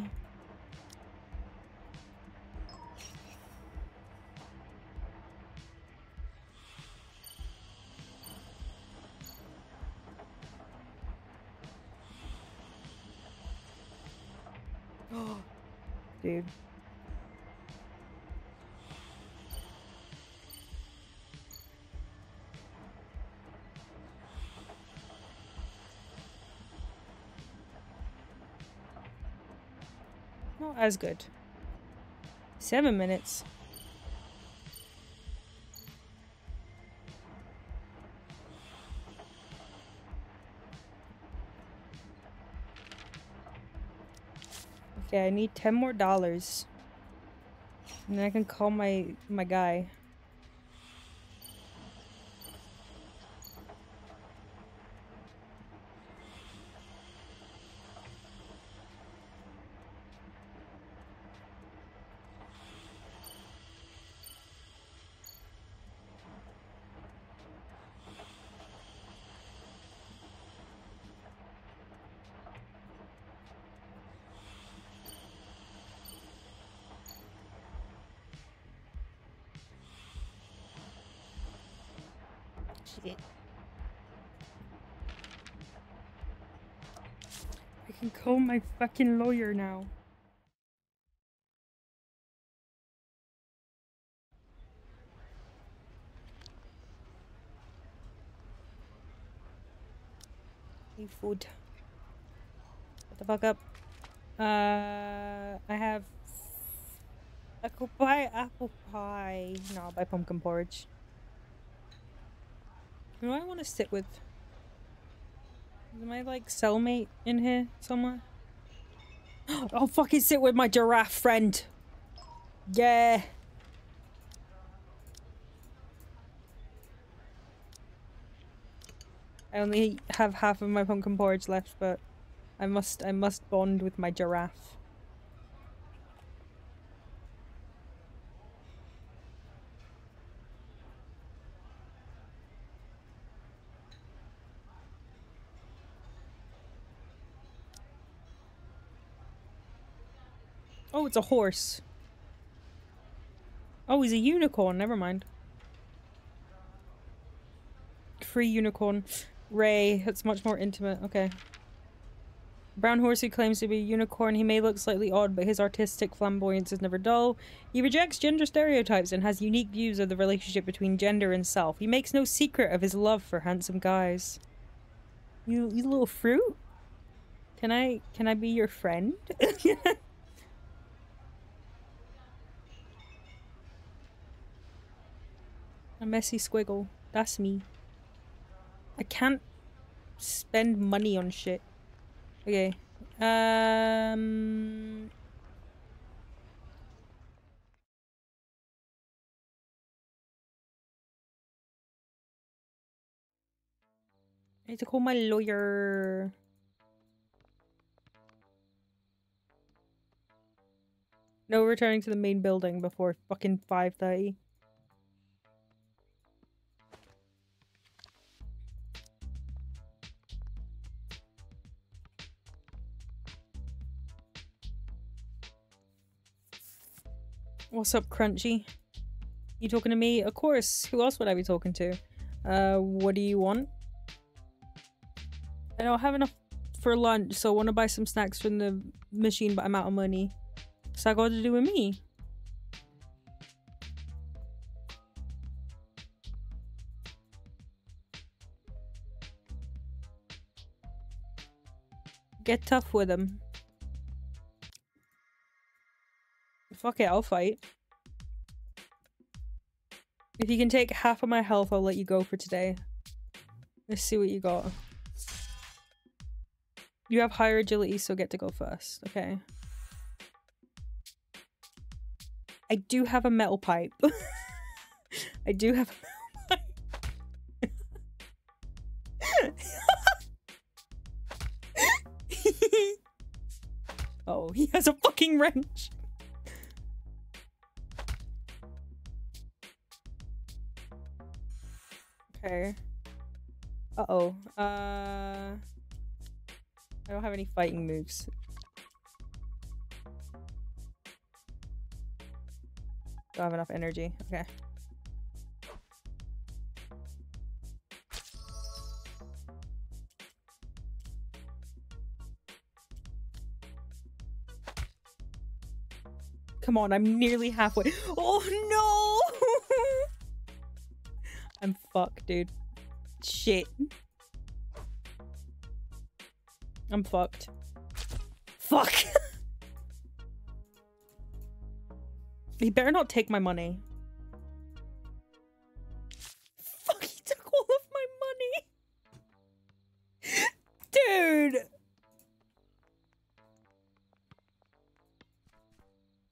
Speaker 1: As good. Seven minutes. Okay, I need ten more dollars. And then I can call my my guy. Shit. I call my fucking lawyer now. Food. Shut the fuck up. Uh, I have. Could buy apple pie. No, I'll buy pumpkin porridge. Who do I want to sit with? Is my like cellmate in here somewhere? I'll fucking sit with my giraffe friend. Yeah. I only have half of my pumpkin porridge left, but I must I must bond with my giraffe. Oh, it's a horse. Oh, he's a unicorn. Never mind. Free unicorn. Ray. It's much more intimate. Okay. Brown horse who claims to be a unicorn. He may look slightly odd, but his artistic flamboyance is never dull. He rejects gender stereotypes and has unique views of the relationship between gender and self. He makes no secret of his love for handsome guys. You, you little fruit. Can I, can I be your friend? A messy squiggle. That's me. I can't spend money on shit. Okay. Um. I need to call my lawyer. No returning to the main building before fucking 5.30. What's up, Crunchy? You talking to me? Of course. Who else would I be talking to? Uh, what do you want? I don't have enough for lunch, so I want to buy some snacks from the machine, but I'm out of money. So that got to do with me? Get tough with him. Fuck it, I'll fight. If you can take half of my health, I'll let you go for today. Let's see what you got. You have higher agility, so get to go first. Okay. I do have a metal pipe. I do have a metal pipe. oh, he has a fucking wrench. Okay. Uh-oh. Uh... I don't have any fighting moves. Don't have enough energy. Okay. Come on, I'm nearly halfway. Oh no! I'm fucked, dude. Shit. I'm fucked. Fuck! he better not take my money. Fuck, he took all of my money! Dude!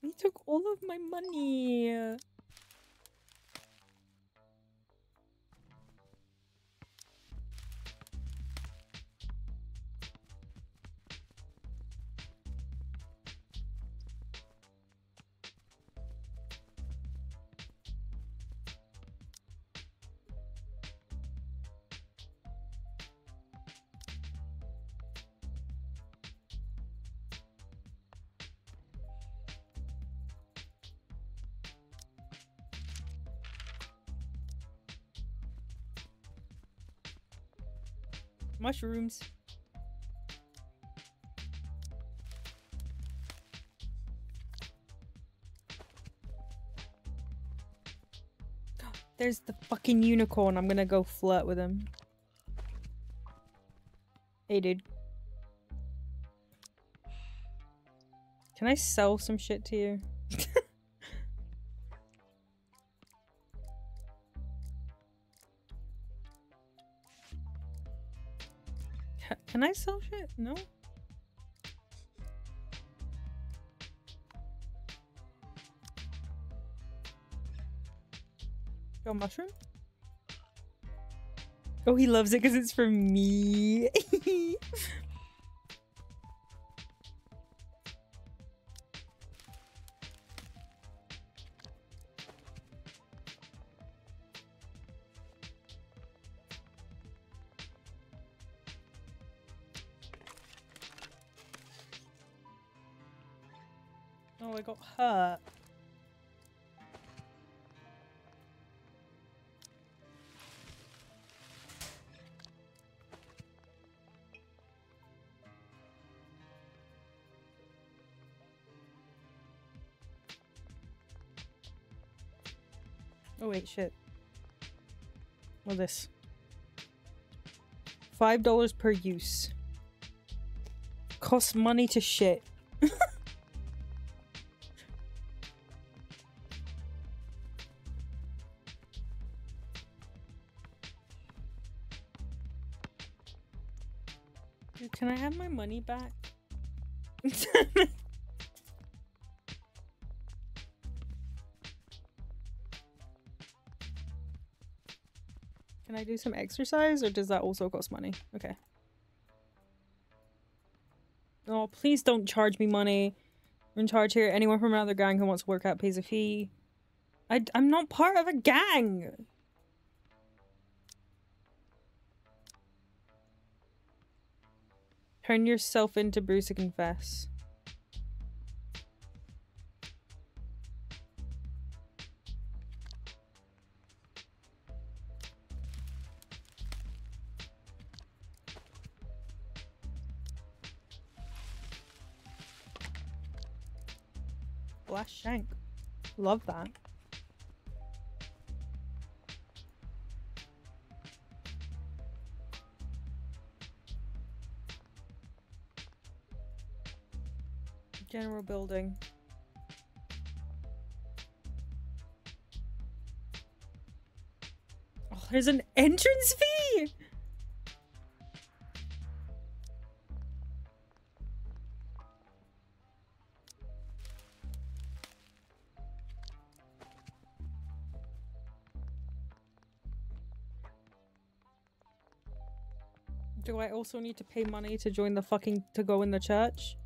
Speaker 1: He took all of my money. Mushrooms. There's the fucking unicorn. I'm gonna go flirt with him. Hey, dude. Can I sell some shit to you? Can I sell shit? No? Go mushroom? Oh, he loves it because it's for me. got hurt. Oh wait, shit. What this? $5 per use. Costs money to shit. have my money back? Can I do some exercise or does that also cost money? Okay. Oh, please don't charge me money. I'm in charge here. Anyone from another gang who wants to work out pays a fee. I, I'm not part of a gang. Turn yourself into Bruce to confess. Glass shank. Love that. General building. Oh, there's an entrance fee! Do I also need to pay money to join the fucking to go in the church?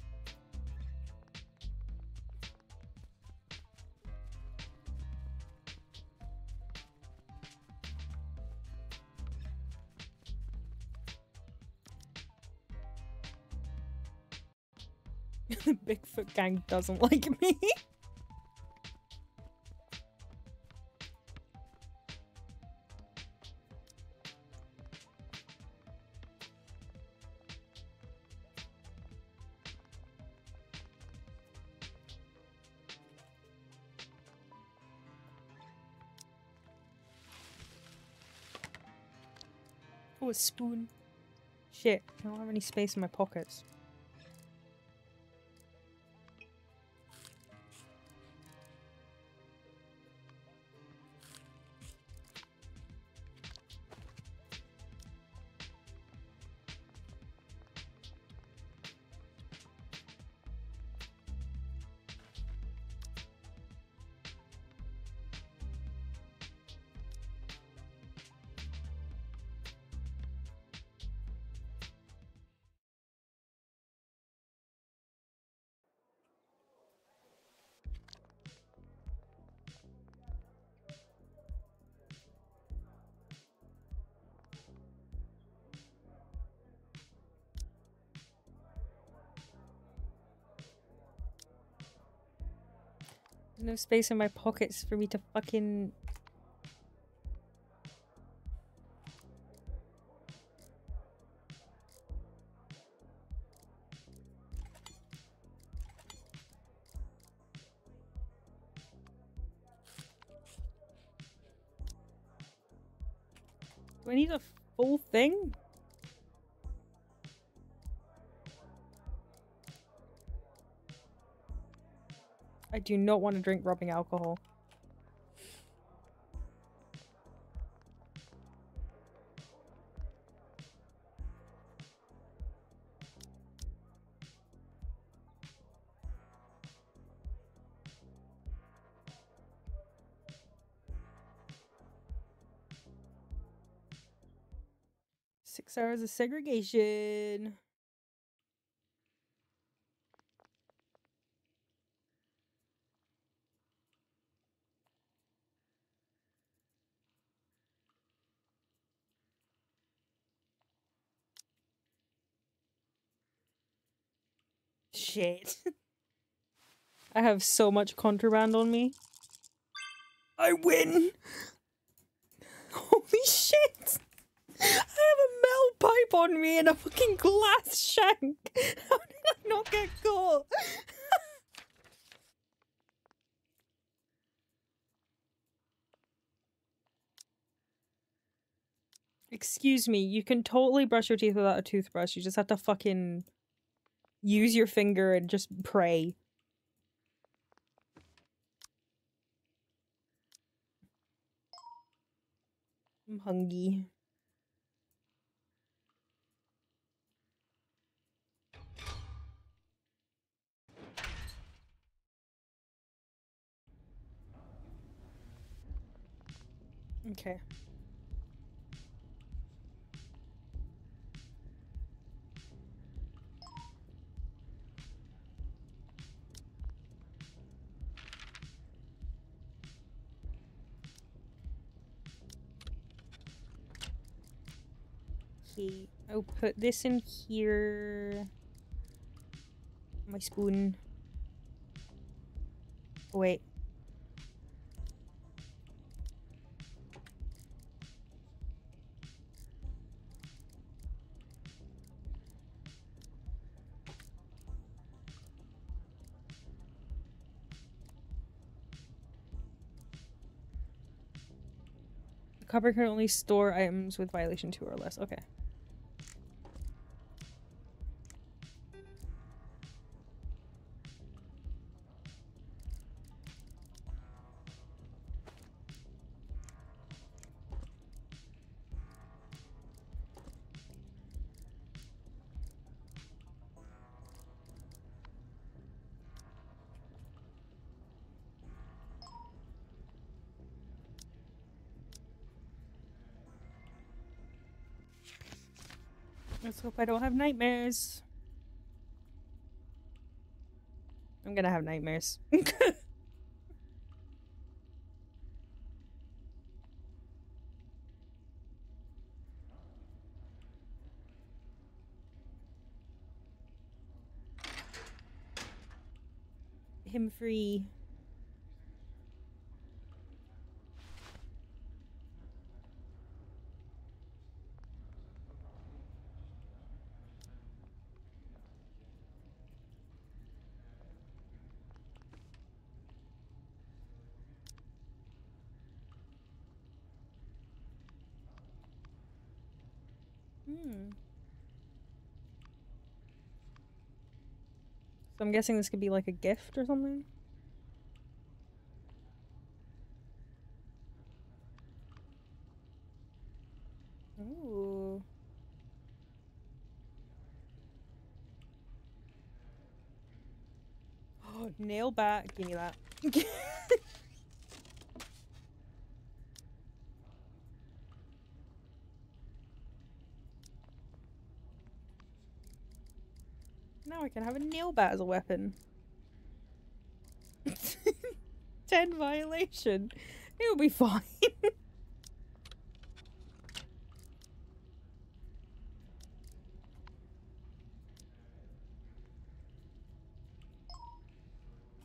Speaker 1: Gang doesn't like me. Oh, a spoon. Shit, I don't have any space in my pockets. There's no space in my pockets for me to fucking. Do not want to drink rubbing alcohol. Six hours of segregation. Shit. I have so much contraband on me. I win! Holy shit! I have a metal pipe on me and a fucking glass shank! How did I not get caught? Excuse me, you can totally brush your teeth without a toothbrush. You just have to fucking use your finger and just pray. I'm hungry. Okay. Okay, I'll put this in here. My spoon. Oh, wait. The cupboard can only store items with violation 2 or less. Okay. Let's hope I don't have nightmares. I'm gonna have nightmares. Him free. So I'm guessing this could be like a gift or something? Ooh. Oh, nail back. Give me that. now I can have a nail bat as a weapon. 10 violation. It'll be fine.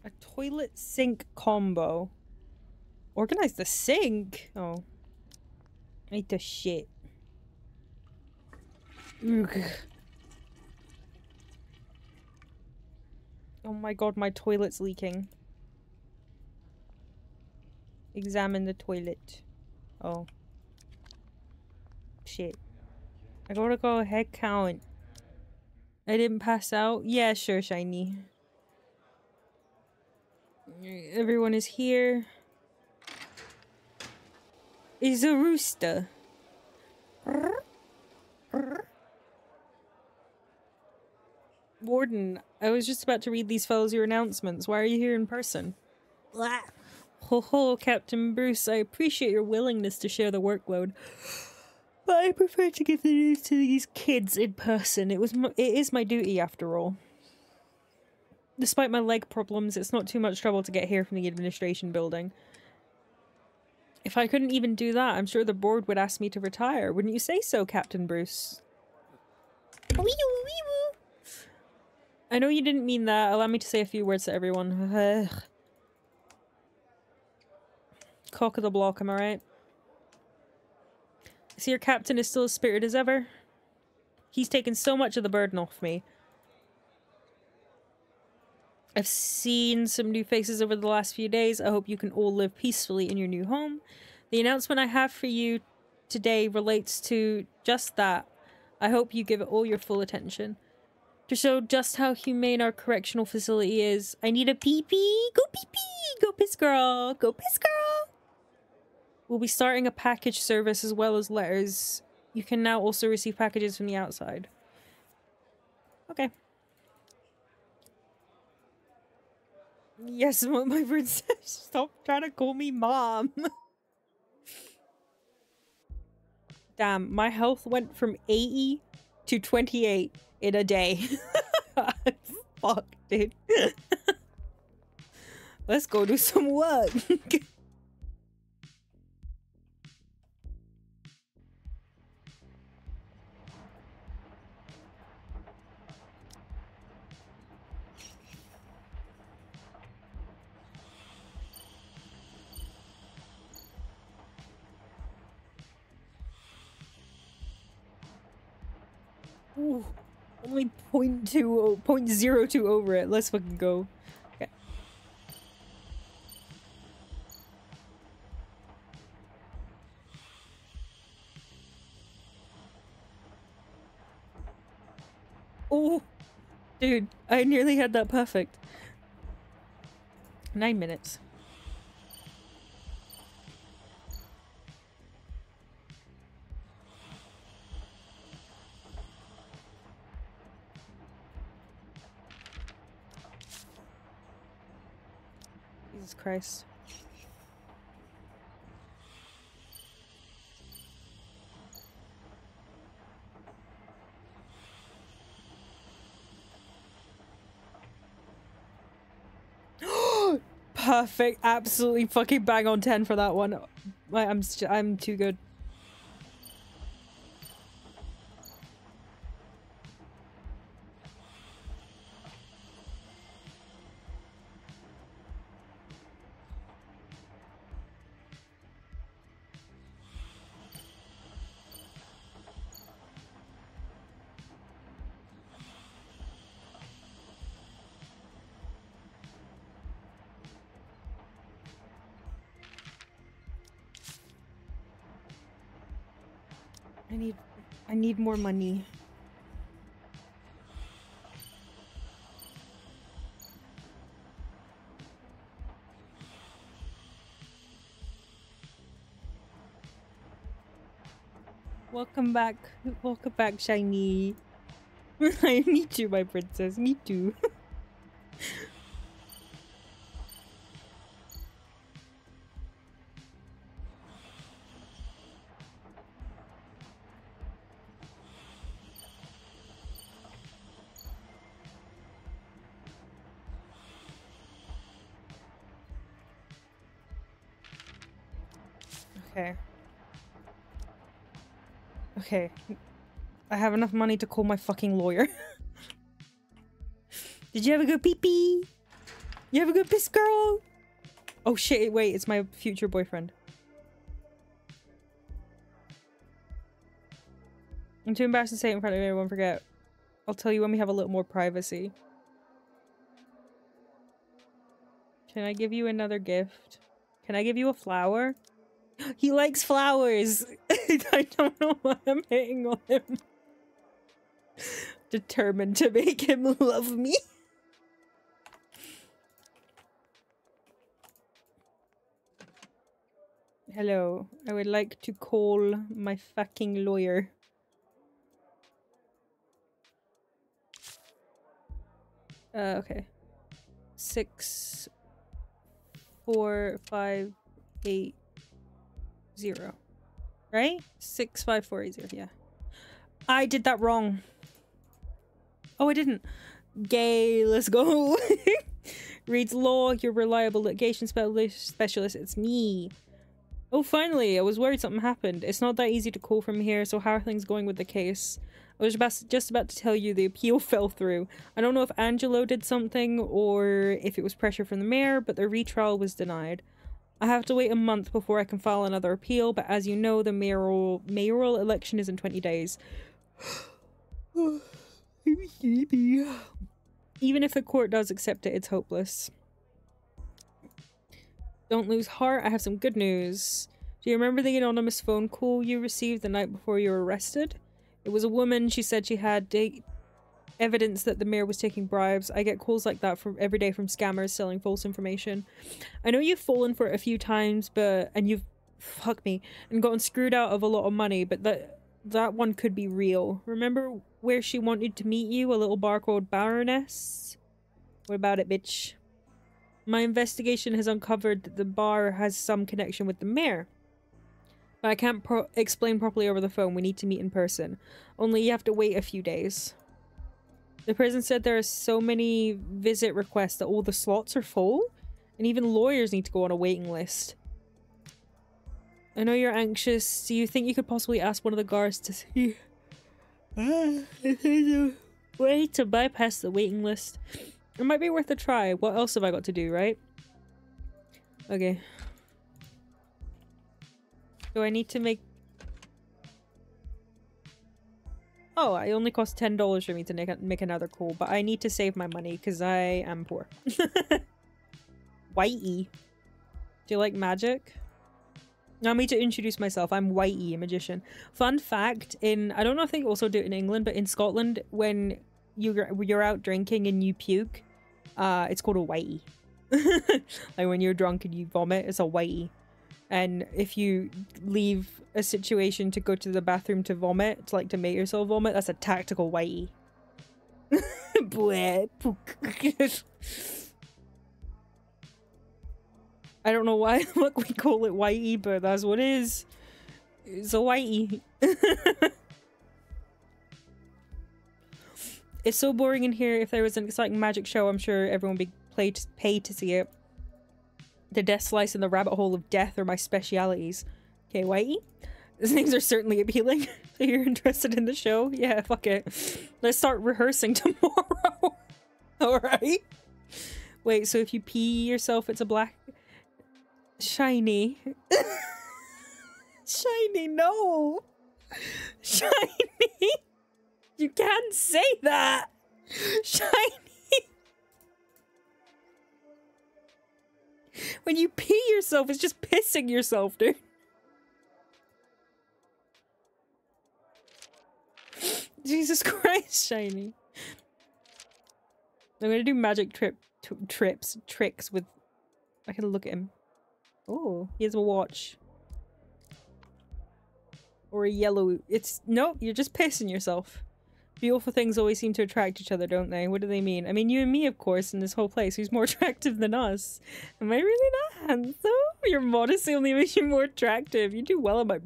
Speaker 1: A toilet sink combo. Organize the sink? Oh. I need to shit. Ugh. Oh my god, my toilet's leaking. Examine the toilet. Oh. Shit. I gotta go head count. I didn't pass out? Yeah, sure, Shiny. Everyone is here. Is a rooster. Warden, I was just about to read these fellows your announcements. Why are you here in person? Blah. Ho ho, Captain Bruce, I appreciate your willingness to share the workload. But I prefer to give the news to these kids in person. It was it is my duty after all. Despite my leg problems, it's not too much trouble to get here from the administration building. If I couldn't even do that, I'm sure the board would ask me to retire. Wouldn't you say so, Captain Bruce? I know you didn't mean that. Allow me to say a few words to everyone. Cock of the block, am I right? See, your captain is still as spirited as ever. He's taken so much of the burden off me. I've seen some new faces over the last few days. I hope you can all live peacefully in your new home. The announcement I have for you today relates to just that. I hope you give it all your full attention. To show just how humane our correctional facility is, I need a pee pee. Go pee pee. Go piss girl. Go piss girl. We'll be starting a package service as well as letters. You can now also receive packages from the outside. Okay. Yes, my princess. Stop trying to call me mom. Damn, my health went from 80 to 28 in a day. Fuck, dude. Let's go do some work. Ooh, only point two, oh, point zero two over it. Let's fucking go. Okay. Oh, dude, I nearly had that perfect. Nine minutes. Christ. Perfect. Absolutely fucking bang on 10 for that one. I'm I'm too good. Need more money. Welcome back. Welcome back, Shiny. I me you, my princess. Me too. Okay. I have enough money to call my fucking lawyer. Did you have a good pee pee? You have a good piss, girl? Oh shit, wait, it's my future boyfriend. I'm too embarrassed to say it in front of everyone, forget. I'll tell you when we have a little more privacy. Can I give you another gift? Can I give you a flower? He likes flowers. I don't know why I'm hitting on him. Determined to make him love me. Hello, I would like to call my fucking lawyer. Uh, okay. Six, four, five, eight, zero. Right? Six, five, four, eight, zero. Yeah. I did that wrong. Oh, I didn't. Gay, let's go. Reads law, your reliable litigation specialist. It's me. Oh, finally. I was worried something happened. It's not that easy to call from here, so how are things going with the case? I was just about to tell you the appeal fell through. I don't know if Angelo did something or if it was pressure from the mayor, but the retrial was denied. I have to wait a month before I can file another appeal, but as you know, the mayoral mayoral election is in 20 days. Even if the court does accept it, it's hopeless. Don't lose heart, I have some good news. Do you remember the anonymous phone call you received the night before you were arrested? It was a woman. She said she had da- evidence that the mayor was taking bribes. I get calls like that from every day from scammers selling false information. I know you've fallen for it a few times, but and you've fuck me and gotten screwed out of a lot of money, but that that one could be real. Remember where she wanted to meet you, a little bar called Baroness? What about it, bitch? My investigation has uncovered that the bar has some connection with the mayor. But I can't pro explain properly over the phone. We need to meet in person. Only you have to wait a few days. The prison said there are so many visit requests that all the slots are full, and even lawyers need to go on a waiting list. I know you're anxious. Do you think you could possibly ask one of the guards to see? way to bypass the waiting list. It might be worth a try. What else have I got to do, right? Okay. Do I need to make... Oh, I only cost $10 for me to make, another call, but I need to save my money because I am poor. Whitey. Do you like magic? Now me to introduce myself. I'm Whitey, a magician. Fun fact, in I don't know if they also do it in England, but in Scotland, when you're you're out drinking and you puke, uh, it's called a Whitey. like when you're drunk and you vomit, it's a Whitey. And if you leave a situation to go to the bathroom to vomit, to like to make yourself vomit, that's a tactical Whitey. I don't know why we call it whitey, but that's what it is. It's a whitey. it's so boring in here. If there was an exciting magic show, I'm sure everyone would be played, paid to see it. The death slice and the rabbit hole of death are my specialities. Okay, whitey. These names are certainly appealing. so you're interested in the show? Yeah, fuck it. Let's start rehearsing tomorrow. Alright. Wait, so if you pee yourself, it's a black Shiny. Shiny, no. Shiny. You can't say that. Shiny. When you pee yourself, it's just pissing yourself, dude. Jesus Christ, Shiny. I'm gonna do magic trip trips tricks with I can look at him. Oh, he has a watch. Or a yellow... It's... Nope, you're just pissing yourself. Beautiful things always seem to attract each other, don't they? What do they mean? I mean, you and me, of course, in this whole place. Who's more attractive than us? Am I really not handsome? Your modesty only makes you more attractive. You do well at my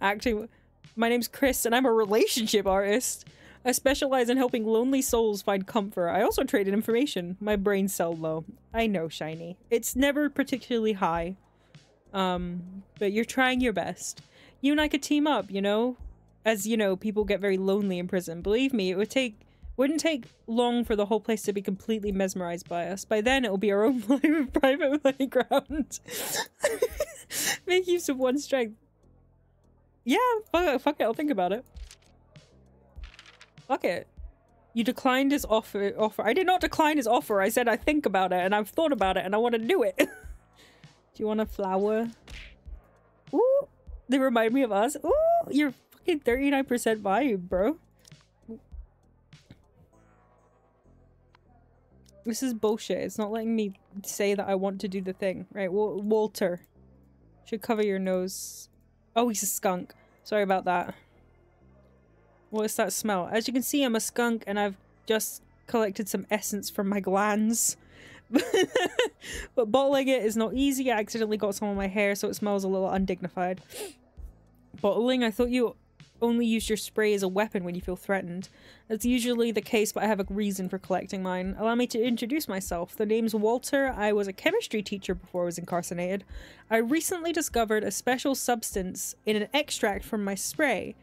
Speaker 1: acting. My name's Chris, and I'm a relationship artist. I specialize in helping lonely souls find comfort. I also trade in information. My brain cell low. I know, Shiny. It's never particularly high. Um, but you're trying your best. You and I could team up, you know? As, you know, people get very lonely in prison. Believe me, it would take wouldn't take long for the whole place to be completely mesmerized by us. By then, it'll be our own private playground. Make use of one strength. Yeah, fuck it, fuck it, I'll think about it. Fuck it. You declined his offer. Offer. I did not decline his offer. I said I think about it, and I've thought about it, and I want to do it. Do you want a flower? Ooh, they remind me of us. Ooh, you're fucking 39% vibe, bro. This is bullshit. It's not letting me say that I want to do the thing. Right, Walter. Should cover your nose. Oh, he's a skunk. Sorry about that. What is that smell? As you can see, I'm a skunk and I've just collected some essence from my glands. but bottling it is not easy. I accidentally got some on my hair, so it smells a little undignified. Bottling, I thought you only use your spray as a weapon when you feel threatened. That's usually the case, but I have a reason for collecting mine. Allow me to introduce myself. The name's Walter. I was a chemistry teacher before I was incarcerated. I recently discovered a special substance in an extract from my spray.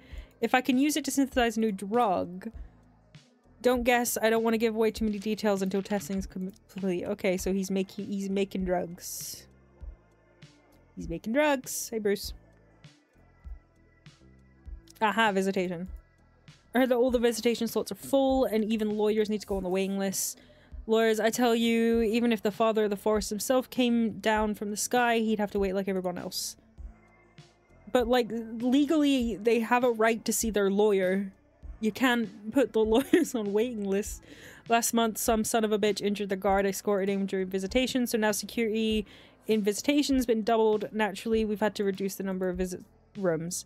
Speaker 1: If I can use it to synthesize a new drug, don't guess. I don't want to give away too many details until testing is complete. Okay, so he's making he's making drugs. He's making drugs. Hey, Bruce. Aha, visitation. I heard that all the visitation slots are full, and even lawyers need to go on the waiting list. Lawyers, I tell you, even if the father of the forest himself came down from the sky, he'd have to wait like everyone else. but like legally they have a right to see their lawyer. You can't put the lawyers on waiting lists. Last month, some son of a bitch injured the guard escorted him during visitation, so now security in visitation's been doubled. Naturally, we've had to reduce the number of visit rooms.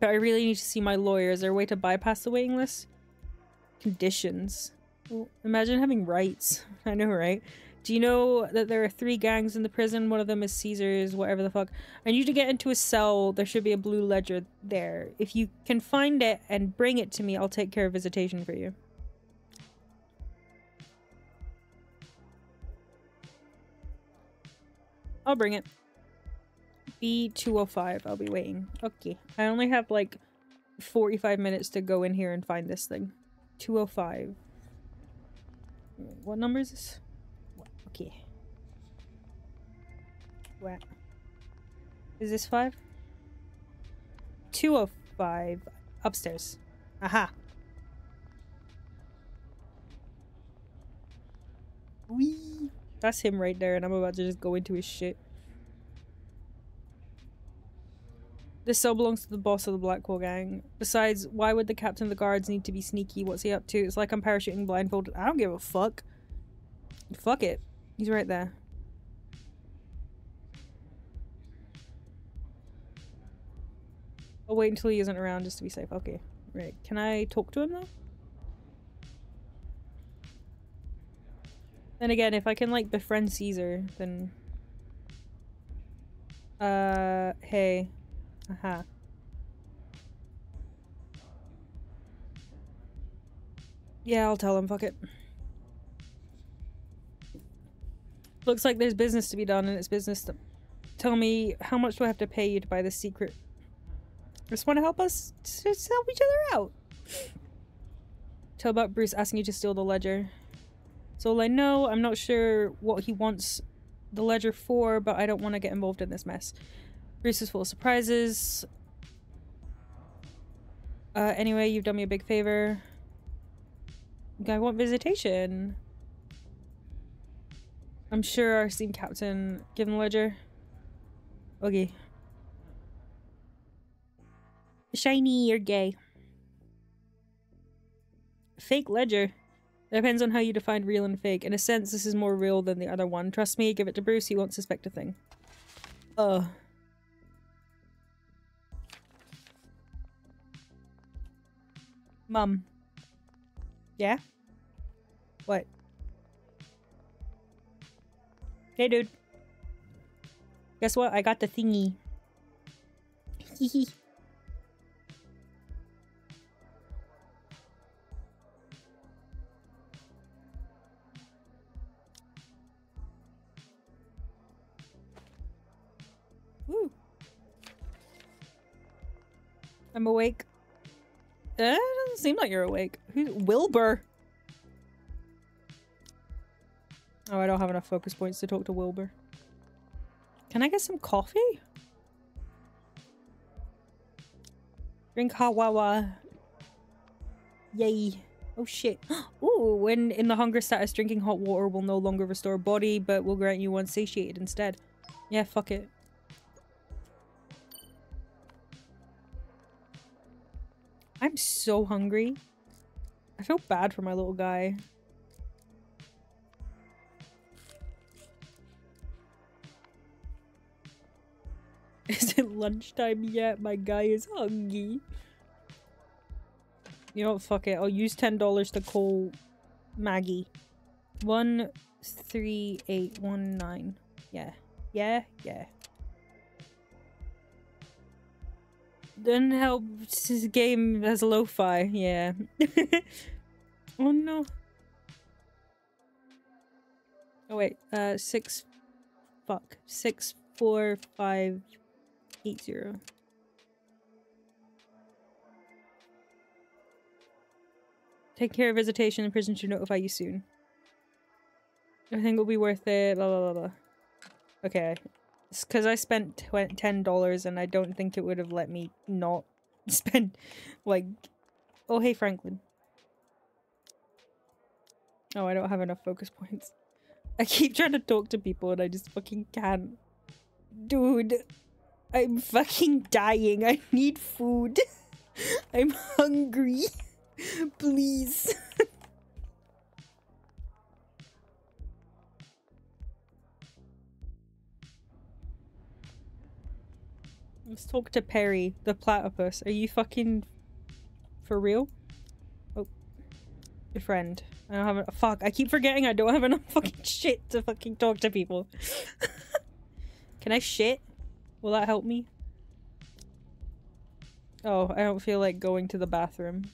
Speaker 1: But I really need to see my lawyer. Is there a way to bypass the waiting list? Conditions. Well, imagine having rights. I know, right? Do you know that there are three gangs in the prison? One of them is Caesar's, whatever the fuck. I need to get into a cell. There should be a blue ledger there. If you can find it and bring it to me, I'll take care of visitation for you. I'll bring it. B205. I'll be waiting. Okay. I only have like 45 minutes to go in here and find this thing. 205. What number is this? Okay. What? Is this 5? 205. Upstairs. Aha. Wee. That's him right there, and I'm about to just go into his shit. This cell belongs to the boss of the Blackwall gang. Besides, why would the captain of the guards need to be sneaky? What's he up to? It's like I'm parachuting blindfolded. I don't give a fuck. Fuck it. He's right there. I'll wait until he isn't around just to be safe. Okay. Right. Can I talk to him though? Then again, if I can like befriend Caesar, then... Uh, hey. Aha. Yeah, I'll tell him, fuck it. Looks like there's business to be done and it's business to tell me how much do I have to pay you to buy this secret. Just want to help us to help each other out. Tell about Bruce asking you to steal the ledger. So all I know, I'm not sure what he wants the ledger for, but I don't want to get involved in this mess. Bruce is full of surprises. Uh, anyway, you've done me a big favor. I want visitation. I'm sure our esteemed captain give him the ledger. Okay. Shiny, you're gay. Fake ledger. Depends on how you define real and fake. In a sense, this is more real than the other one. Trust me, give it to Bruce, he won't suspect a thing. Ugh. Mum. Yeah? What? Hey, dude. Guess what? I got the thingy. Hehe. I'm awake. Eh, it doesn't seem like you're awake. Who's Wilbur? Oh, I don't have enough focus points to talk to Wilbur. Can I get some coffee? Drink hot wawa. Yay. Oh shit. Ooh, when in the hunger status, drinking hot water will no longer restore body, but will grant you one satiated instead. Yeah, fuck it. I'm so hungry. I feel bad for my little guy. Is it lunchtime yet? My guy is hungry. You know what? Fuck it. I'll use $10 to call Maggie. One, three, eight, one, nine. Yeah. Yeah? Yeah. This game has lo-fi, yeah. oh no. Oh wait, uh six fuck. Six four five eight zero. Take care of visitation. The prison should notify you soon. I think it'll be worth it. Blah blah blah blah. Okay, it's because I spent ten dollars and I don't think it would have let me not spend like oh hey Franklin. Oh I don't have enough focus points. I keep trying to talk to people and I just fucking can't. Dude. I'm fucking dying. I need food. I'm hungry. Please. Let's talk to Perry, the platypus. Are you fucking for real? Oh, your friend. I don't have a fuck. I keep forgetting I don't have enough fucking shit to fucking talk to people. Can I shit? Will that help me? Oh, I don't feel like going to the bathroom.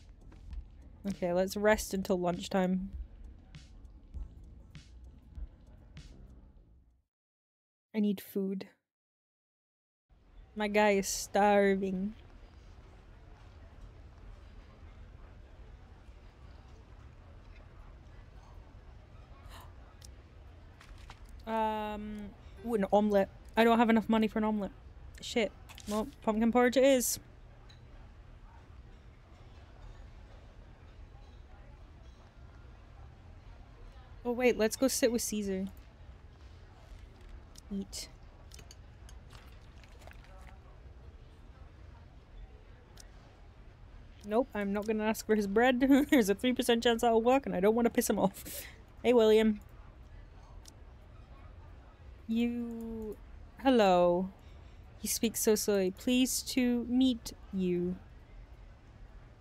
Speaker 1: Okay, let's rest until lunchtime. I need food. My guy is starving. Um, ooh, an omelette. I don't have enough money for an omelette. Shit. Well, pumpkin porridge it is. Oh wait, let's go sit with Caesar. Eat. Nope, I'm not gonna ask for his bread. There's a 3% chance that'll work and I don't want to piss him off. Hey, William. You... Hello. He speaks so slowly. Pleased to meet you.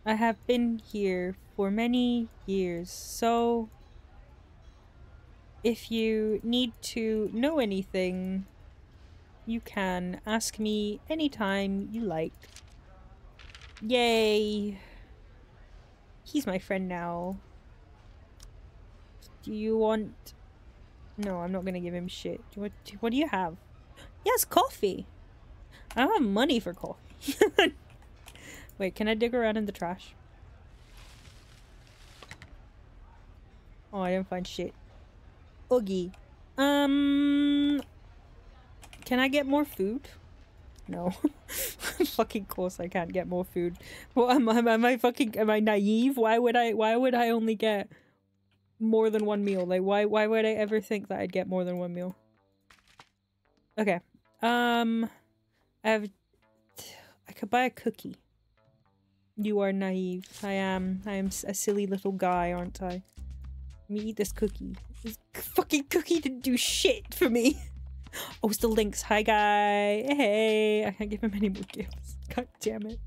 Speaker 1: I have been here for many years, so... If you need to know anything, you can ask me anytime you like. Yay! He's my friend now. Do you want... No, I'm not gonna give him shit. What, what do you have? Yes, coffee! I don't have money for coffee. Wait, can I dig around in the trash? Oh, I didn't find shit. Oogie. Um... Can I get more food? No. fucking course I can't get more food. What am I, am I fucking, am I naive? Why would I, why would I only get more than one meal? Like, why, why would I ever think that I'd get more than one meal? Okay. Um, I have, I could buy a cookie. You are naive. I am, I am a silly little guy, aren't I? Let me eat this cookie. This fucking cookie didn't do shit for me. Oh, it's the Lynx. Hi, guy. Hey. I can't give him any more gifts. God damn it.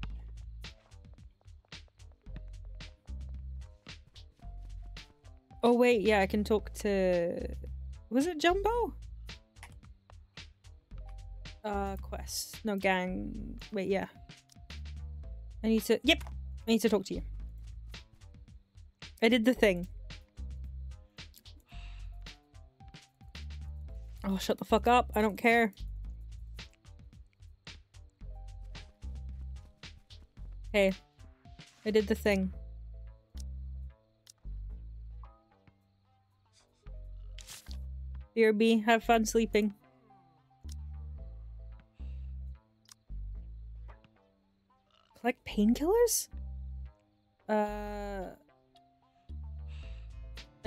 Speaker 1: Oh, wait. Yeah, I can talk to... Was it Jumbo? Uh, quest. No, gang. Wait, yeah. I need to... Yep. I need to talk to you. I did the thing. Oh, shut the fuck up. I don't care. Hey. I did the thing. Dear BRB, have fun sleeping. Collect painkillers? Uh...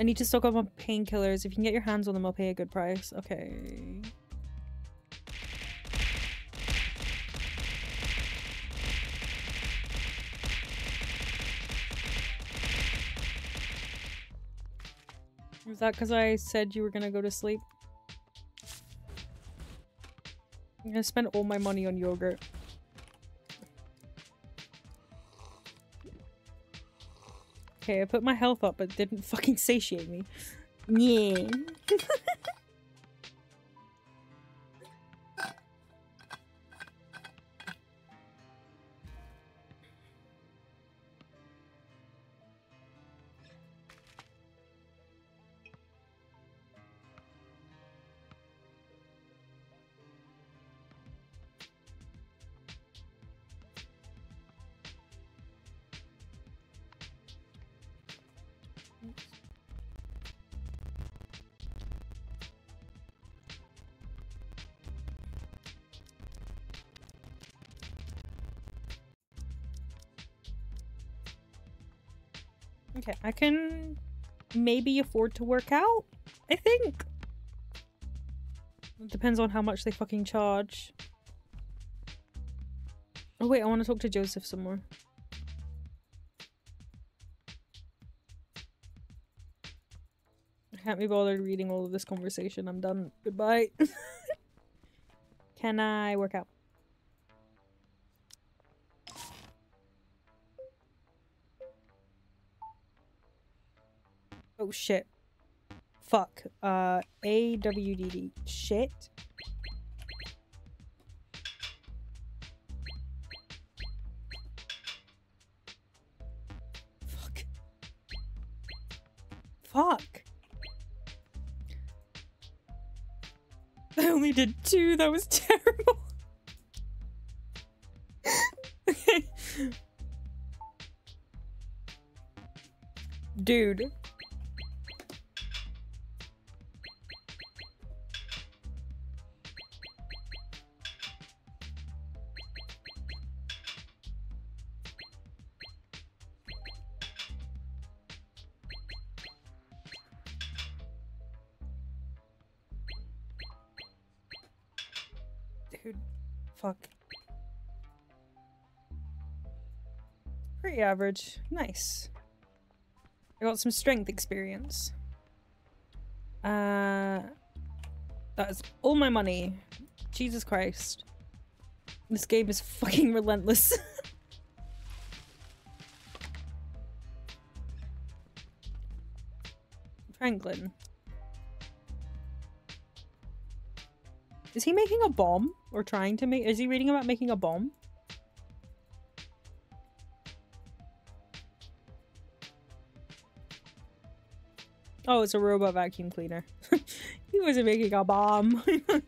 Speaker 1: I need to stock up on painkillers. If you can get your hands on them, I'll pay a good price. Okay. Was that because I said you were gonna go to sleep? I'm gonna spend all my money on yogurt. Okay, I put my health up, but didn't fucking satiate me. Yeah. I can maybe afford to work out, I think. It depends on how much they fucking charge. Oh wait, I want to talk to Joseph some more. I can't be bothered reading all of this conversation. I'm done. Goodbye. Can I work out? Shit. Fuck. Uh, AWDD. Shit. Fuck. Fuck. I only did two. That was terrible. okay. Dude, average. Nice. I got some strength experience. Uh, that is all my money. Jesus Christ. This game is fucking relentless. Franklin. Is he making a bomb? Or trying to make- is he reading about making a bomb? Oh, it's a robot vacuum cleaner. he wasn't making a bomb. I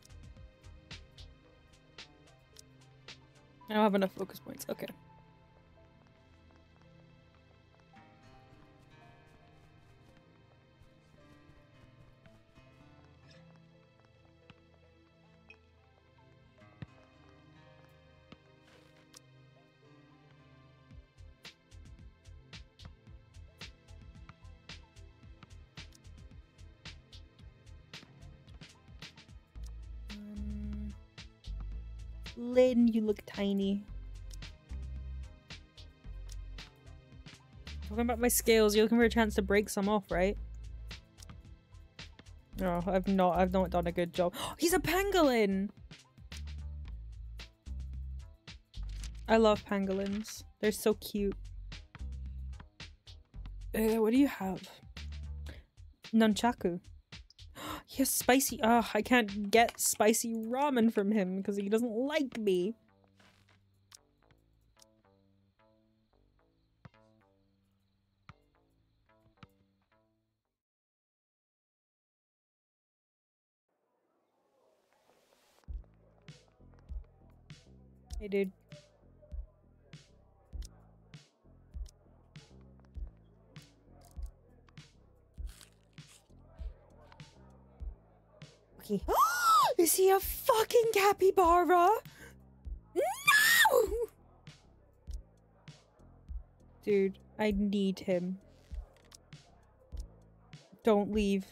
Speaker 1: don't have enough focus points. Okay. You look tiny. Talking about my scales, you're looking for a chance to break some off, right? No, I've not. I've not done a good job. He's a pangolin. I love pangolins. They're so cute. Uh, what do you have? Nunchaku. He has spicy. Ugh, I can't get spicy ramen from him because he doesn't like me. Hey, dude. Okay. Is he a fucking capybara? No! Dude, I need him. Don't leave.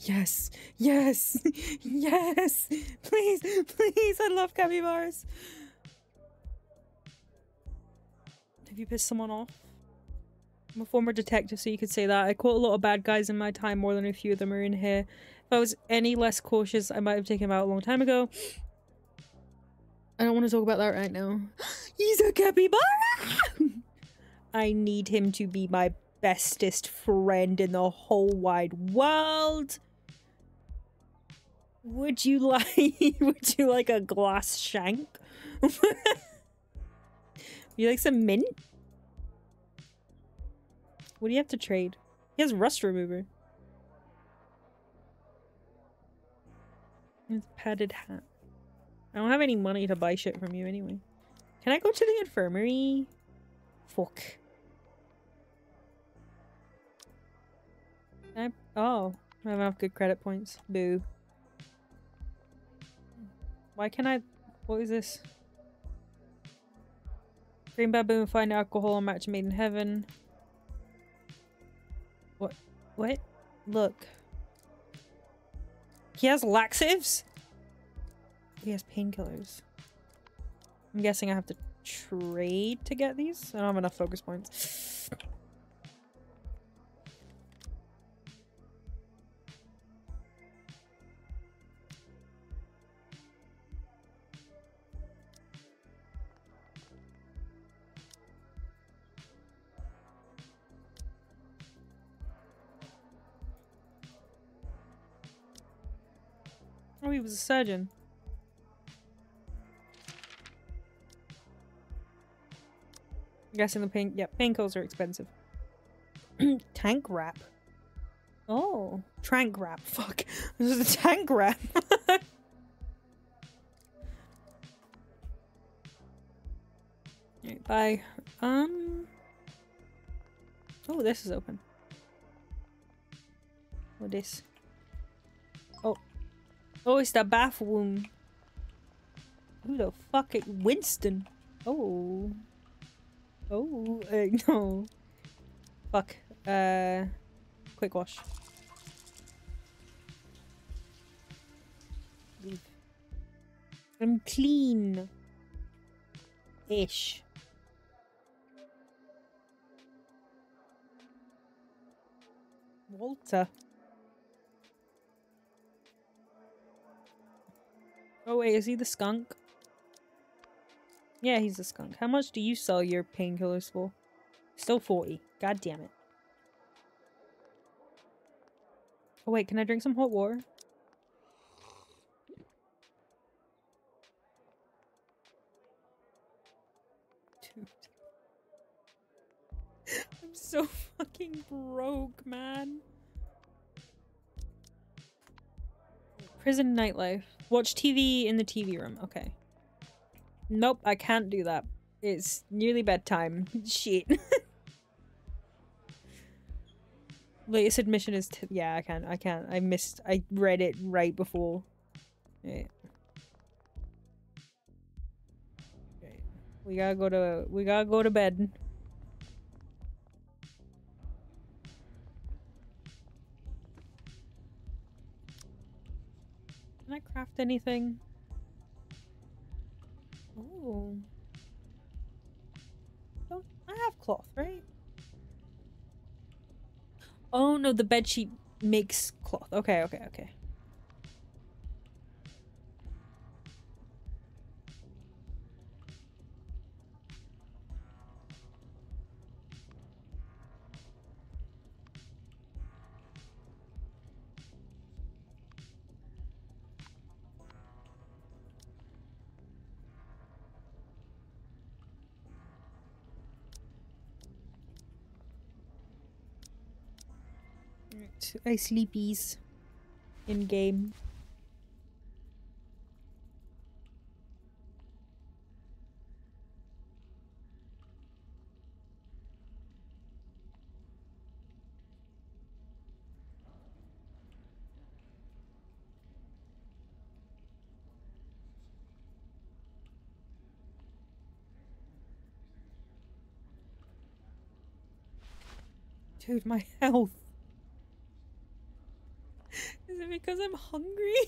Speaker 1: Yes, yes, yes! Please, please, I love capybaras. Have you pissed someone off? I'm a former detective, so you could say that. I caught a lot of bad guys in my time, more than a few of them are in here. If I was any less cautious, I might have taken him out a long time ago. I don't want to talk about that right now. He's a capybara! I need him to be my bestest friend in the whole wide world. Would you like would you like a glass shank? you like some mint? What do you have to trade? He has rust remover. His padded hat. I don't have any money to buy shit from you anyway. Can I go to the infirmary? Fuck. I oh, I have enough good credit points. Boo. Why can't I? What is this? Green baboon find alcohol match made in heaven. What? What? Look. He has laxatives? He has painkillers. I'm guessing I have to trade to get these? I don't have enough focus points. He was a surgeon. I'm guessing the pain. Yeah, painkillers are expensive. tank wrap. Oh, trank wrap. Fuck, this is a tank wrap. Bye. Um. Oh, this is open. What this? Oh. It's the bathroom. Who the fuck? is Winston. Oh. Oh, uh, no. Fuck. Uh, quick wash. I'm clean. Ish. Walter. Oh wait, is he the skunk? Yeah, he's the skunk. How much do you sell your painkillers for? Still 40. God damn it. Oh wait, can I drink some hot water? Dude. I'm so fucking broke, man. Prison nightlife. Watch TV in the TV room. Okay. Nope, I can't do that. It's nearly bedtime. Shit. Latest admission is yeah, I can't. I can't. I missed. I read it right before. Okay. okay. We gotta go to. We gotta go to bed. Craft anything? Oh. Don't I have cloth, right? Oh no, the bed sheet makes cloth. Okay, okay, okay. I sleepies in game. Dude, my health. Is it because I'm hungry?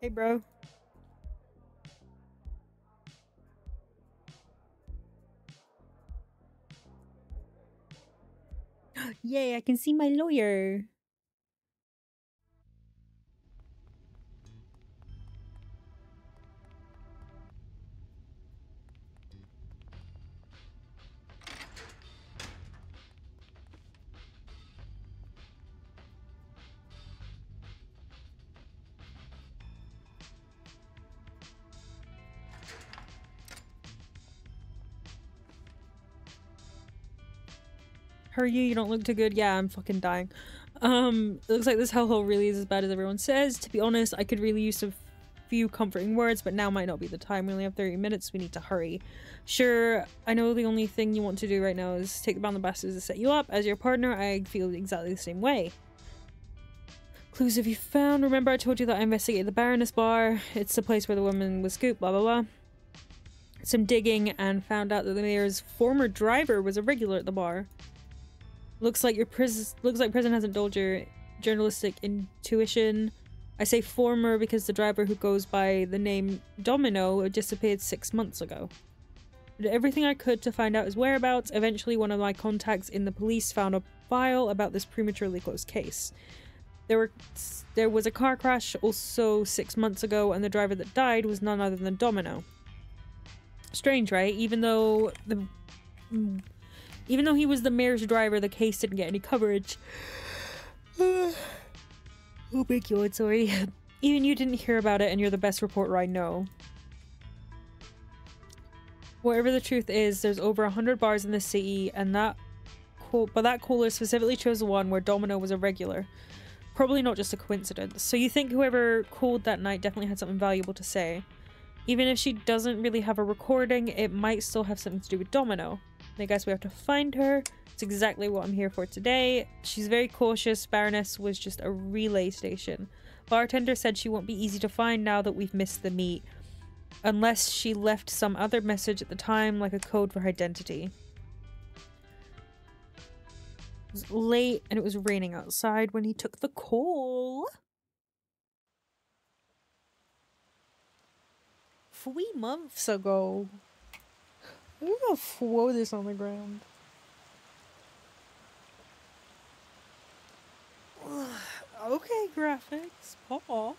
Speaker 1: Hey, bro. Yay, I can see my lawyer. Hurry you, you don't look too good. Yeah, I'm fucking dying. Um, it looks like this hellhole really is as bad as everyone says. To be honest, I could really use some few comforting words, but now might not be the time. We only have 30 minutes. We need to hurry. Sure, I know the only thing you want to do right now is take the band of bastards to set you up. As your partner, I feel exactly the same way. Clues have you found? Remember I told you that I investigated the Baroness Bar? It's the place where the woman was scooped, blah blah blah. Some digging and found out that the mayor's former driver was a regular at the bar. Looks like your prison looks like prison has indulged your journalistic intuition. I say former because the driver who goes by the name Domino disappeared six months ago. I did everything I could to find out his whereabouts. Eventually, one of my contacts in the police found a file about this prematurely closed case. There were there was a car crash also six months ago, and the driver that died was none other than Domino. Strange, right? Even though the even though he was the mayor's driver, the case didn't get any coverage. oh my god, sorry. Even you didn't hear about it, and you're the best reporter I know. Whatever the truth is, there's over a hundred bars in the city, and that but that caller specifically chose the one where Domino was a regular. Probably not just a coincidence. So you think whoever called that night definitely had something valuable to say. Even if she doesn't really have a recording, it might still have something to do with Domino. I guess we have to find her. It's exactly what I'm here for today. She's very cautious. Baroness was just a relay station. Bartender said she won't be easy to find now that we've missed the meet. Unless she left some other message at the time, like a code for identity. It was late and it was raining outside when he took the call. Three months ago. I'm gonna throw this on the ground. okay, graphics. Off.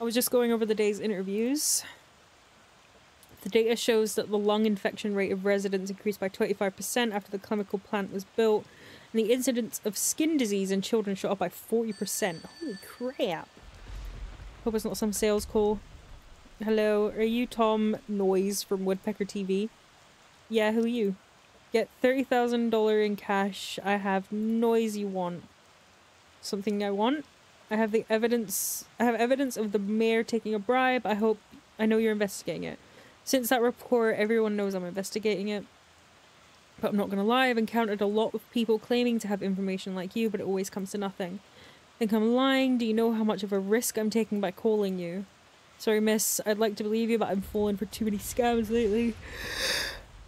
Speaker 1: I was just going over the day's interviews. The data shows that the lung infection rate of residents increased by 25% after the chemical plant was built, and the incidence of skin disease in children shot up by 40%. Holy crap. Hope it's not some sales call. Hello, are you Tom Noise from Woodpecker TV? Yeah, who are you? Get $30,000 in cash. I have noise you want. Something I want? I have the evidence I have evidence of the mayor taking a bribe. I hope I know you're investigating it. Since that report, everyone knows I'm investigating it. But I'm not gonna lie, I've encountered a lot of people claiming to have information like you, but it always comes to nothing. Think I'm lying? Do you know how much of a risk I'm taking by calling you? Sorry, miss. I'd like to believe you, but I'm falling for too many scams lately.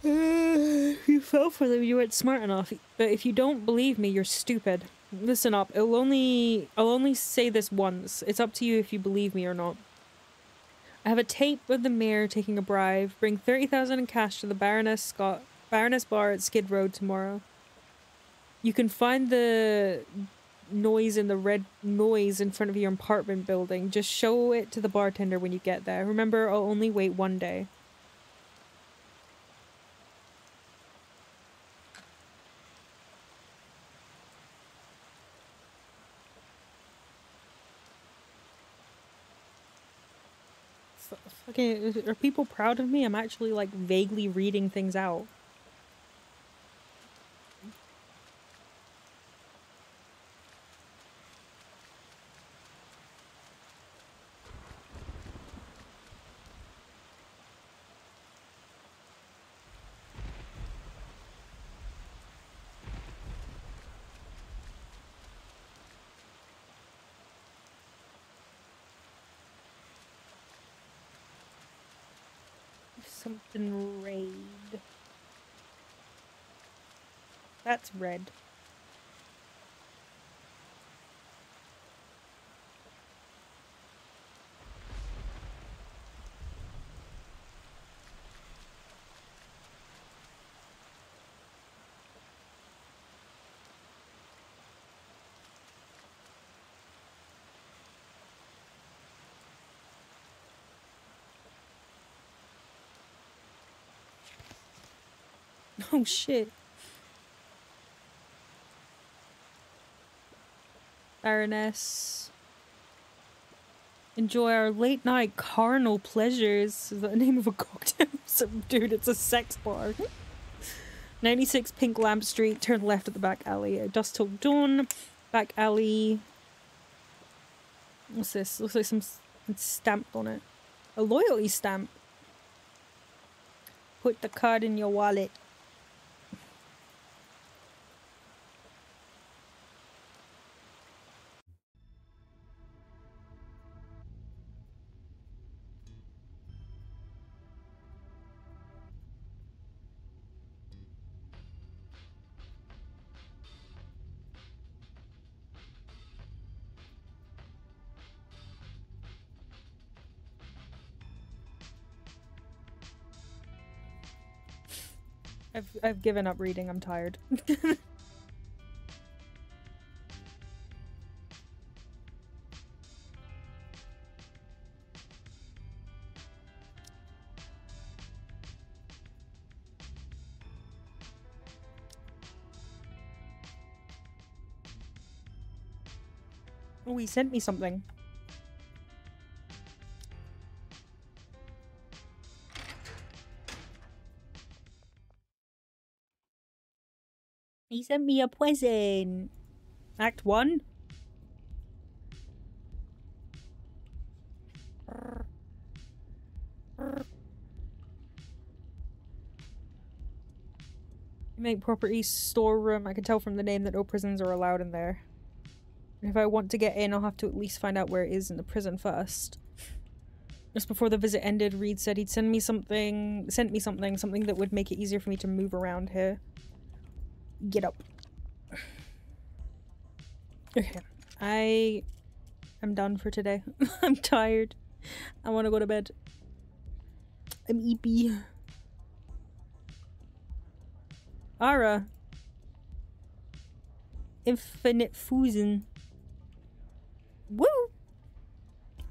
Speaker 1: Uh, you fell for them. You weren't smart enough. But if you don't believe me, you're stupid. Listen up. It'll only. I'll only say this once. It's up to you if you believe me or not. I have a tape of the mayor taking a bribe. Bring 30,000 in cash to the Baroness Scott Baroness Bar at Skid Road tomorrow. You can find the noise in the red noise in front of your apartment building. Just show it to the bartender when you get there. Remember, I'll only wait one day. Okay, are people proud of me? I'm actually like vaguely reading things out. something raid. That's red. Oh shit. Baroness. Enjoy our late night carnal pleasures. Is that the name of a cocktail? Some dude, it's a sex bar. 96 Pink Lamp Street, turn left at the back alley. Dust till dawn, back alley. What's this? Looks like some stamped on it. A loyalty stamp. Put the card in your wallet. I've I've given up reading. I'm tired. oh, he sent me something. Sent me a present. Act one. Make property storeroom. I can tell from the name that no prisons are allowed in there. If I want to get in, I'll have to at least find out where it is in the prison first. Just before the visit ended, Reed said he'd send me something, sent me something, something that would make it easier for me to move around here. Get up. Okay, I am done for today. I'm tired. I want to go to bed. I'm eepy. Ara. Infinite Fusion. Woo!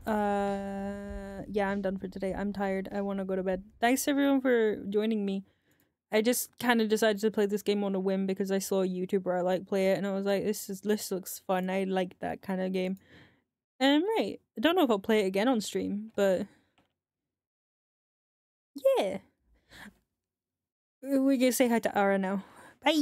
Speaker 1: Uh, yeah, I'm done for today. I'm tired. I want to go to bed. Thanks everyone for joining me. I just kind of decided to play this game on a whim because I saw a YouTuber I like play it, and I was like, "This is this looks fun. I like that kind of game." And right. I don't know if I'll play it again on stream, but yeah, we can say hi to Ara now. Bye.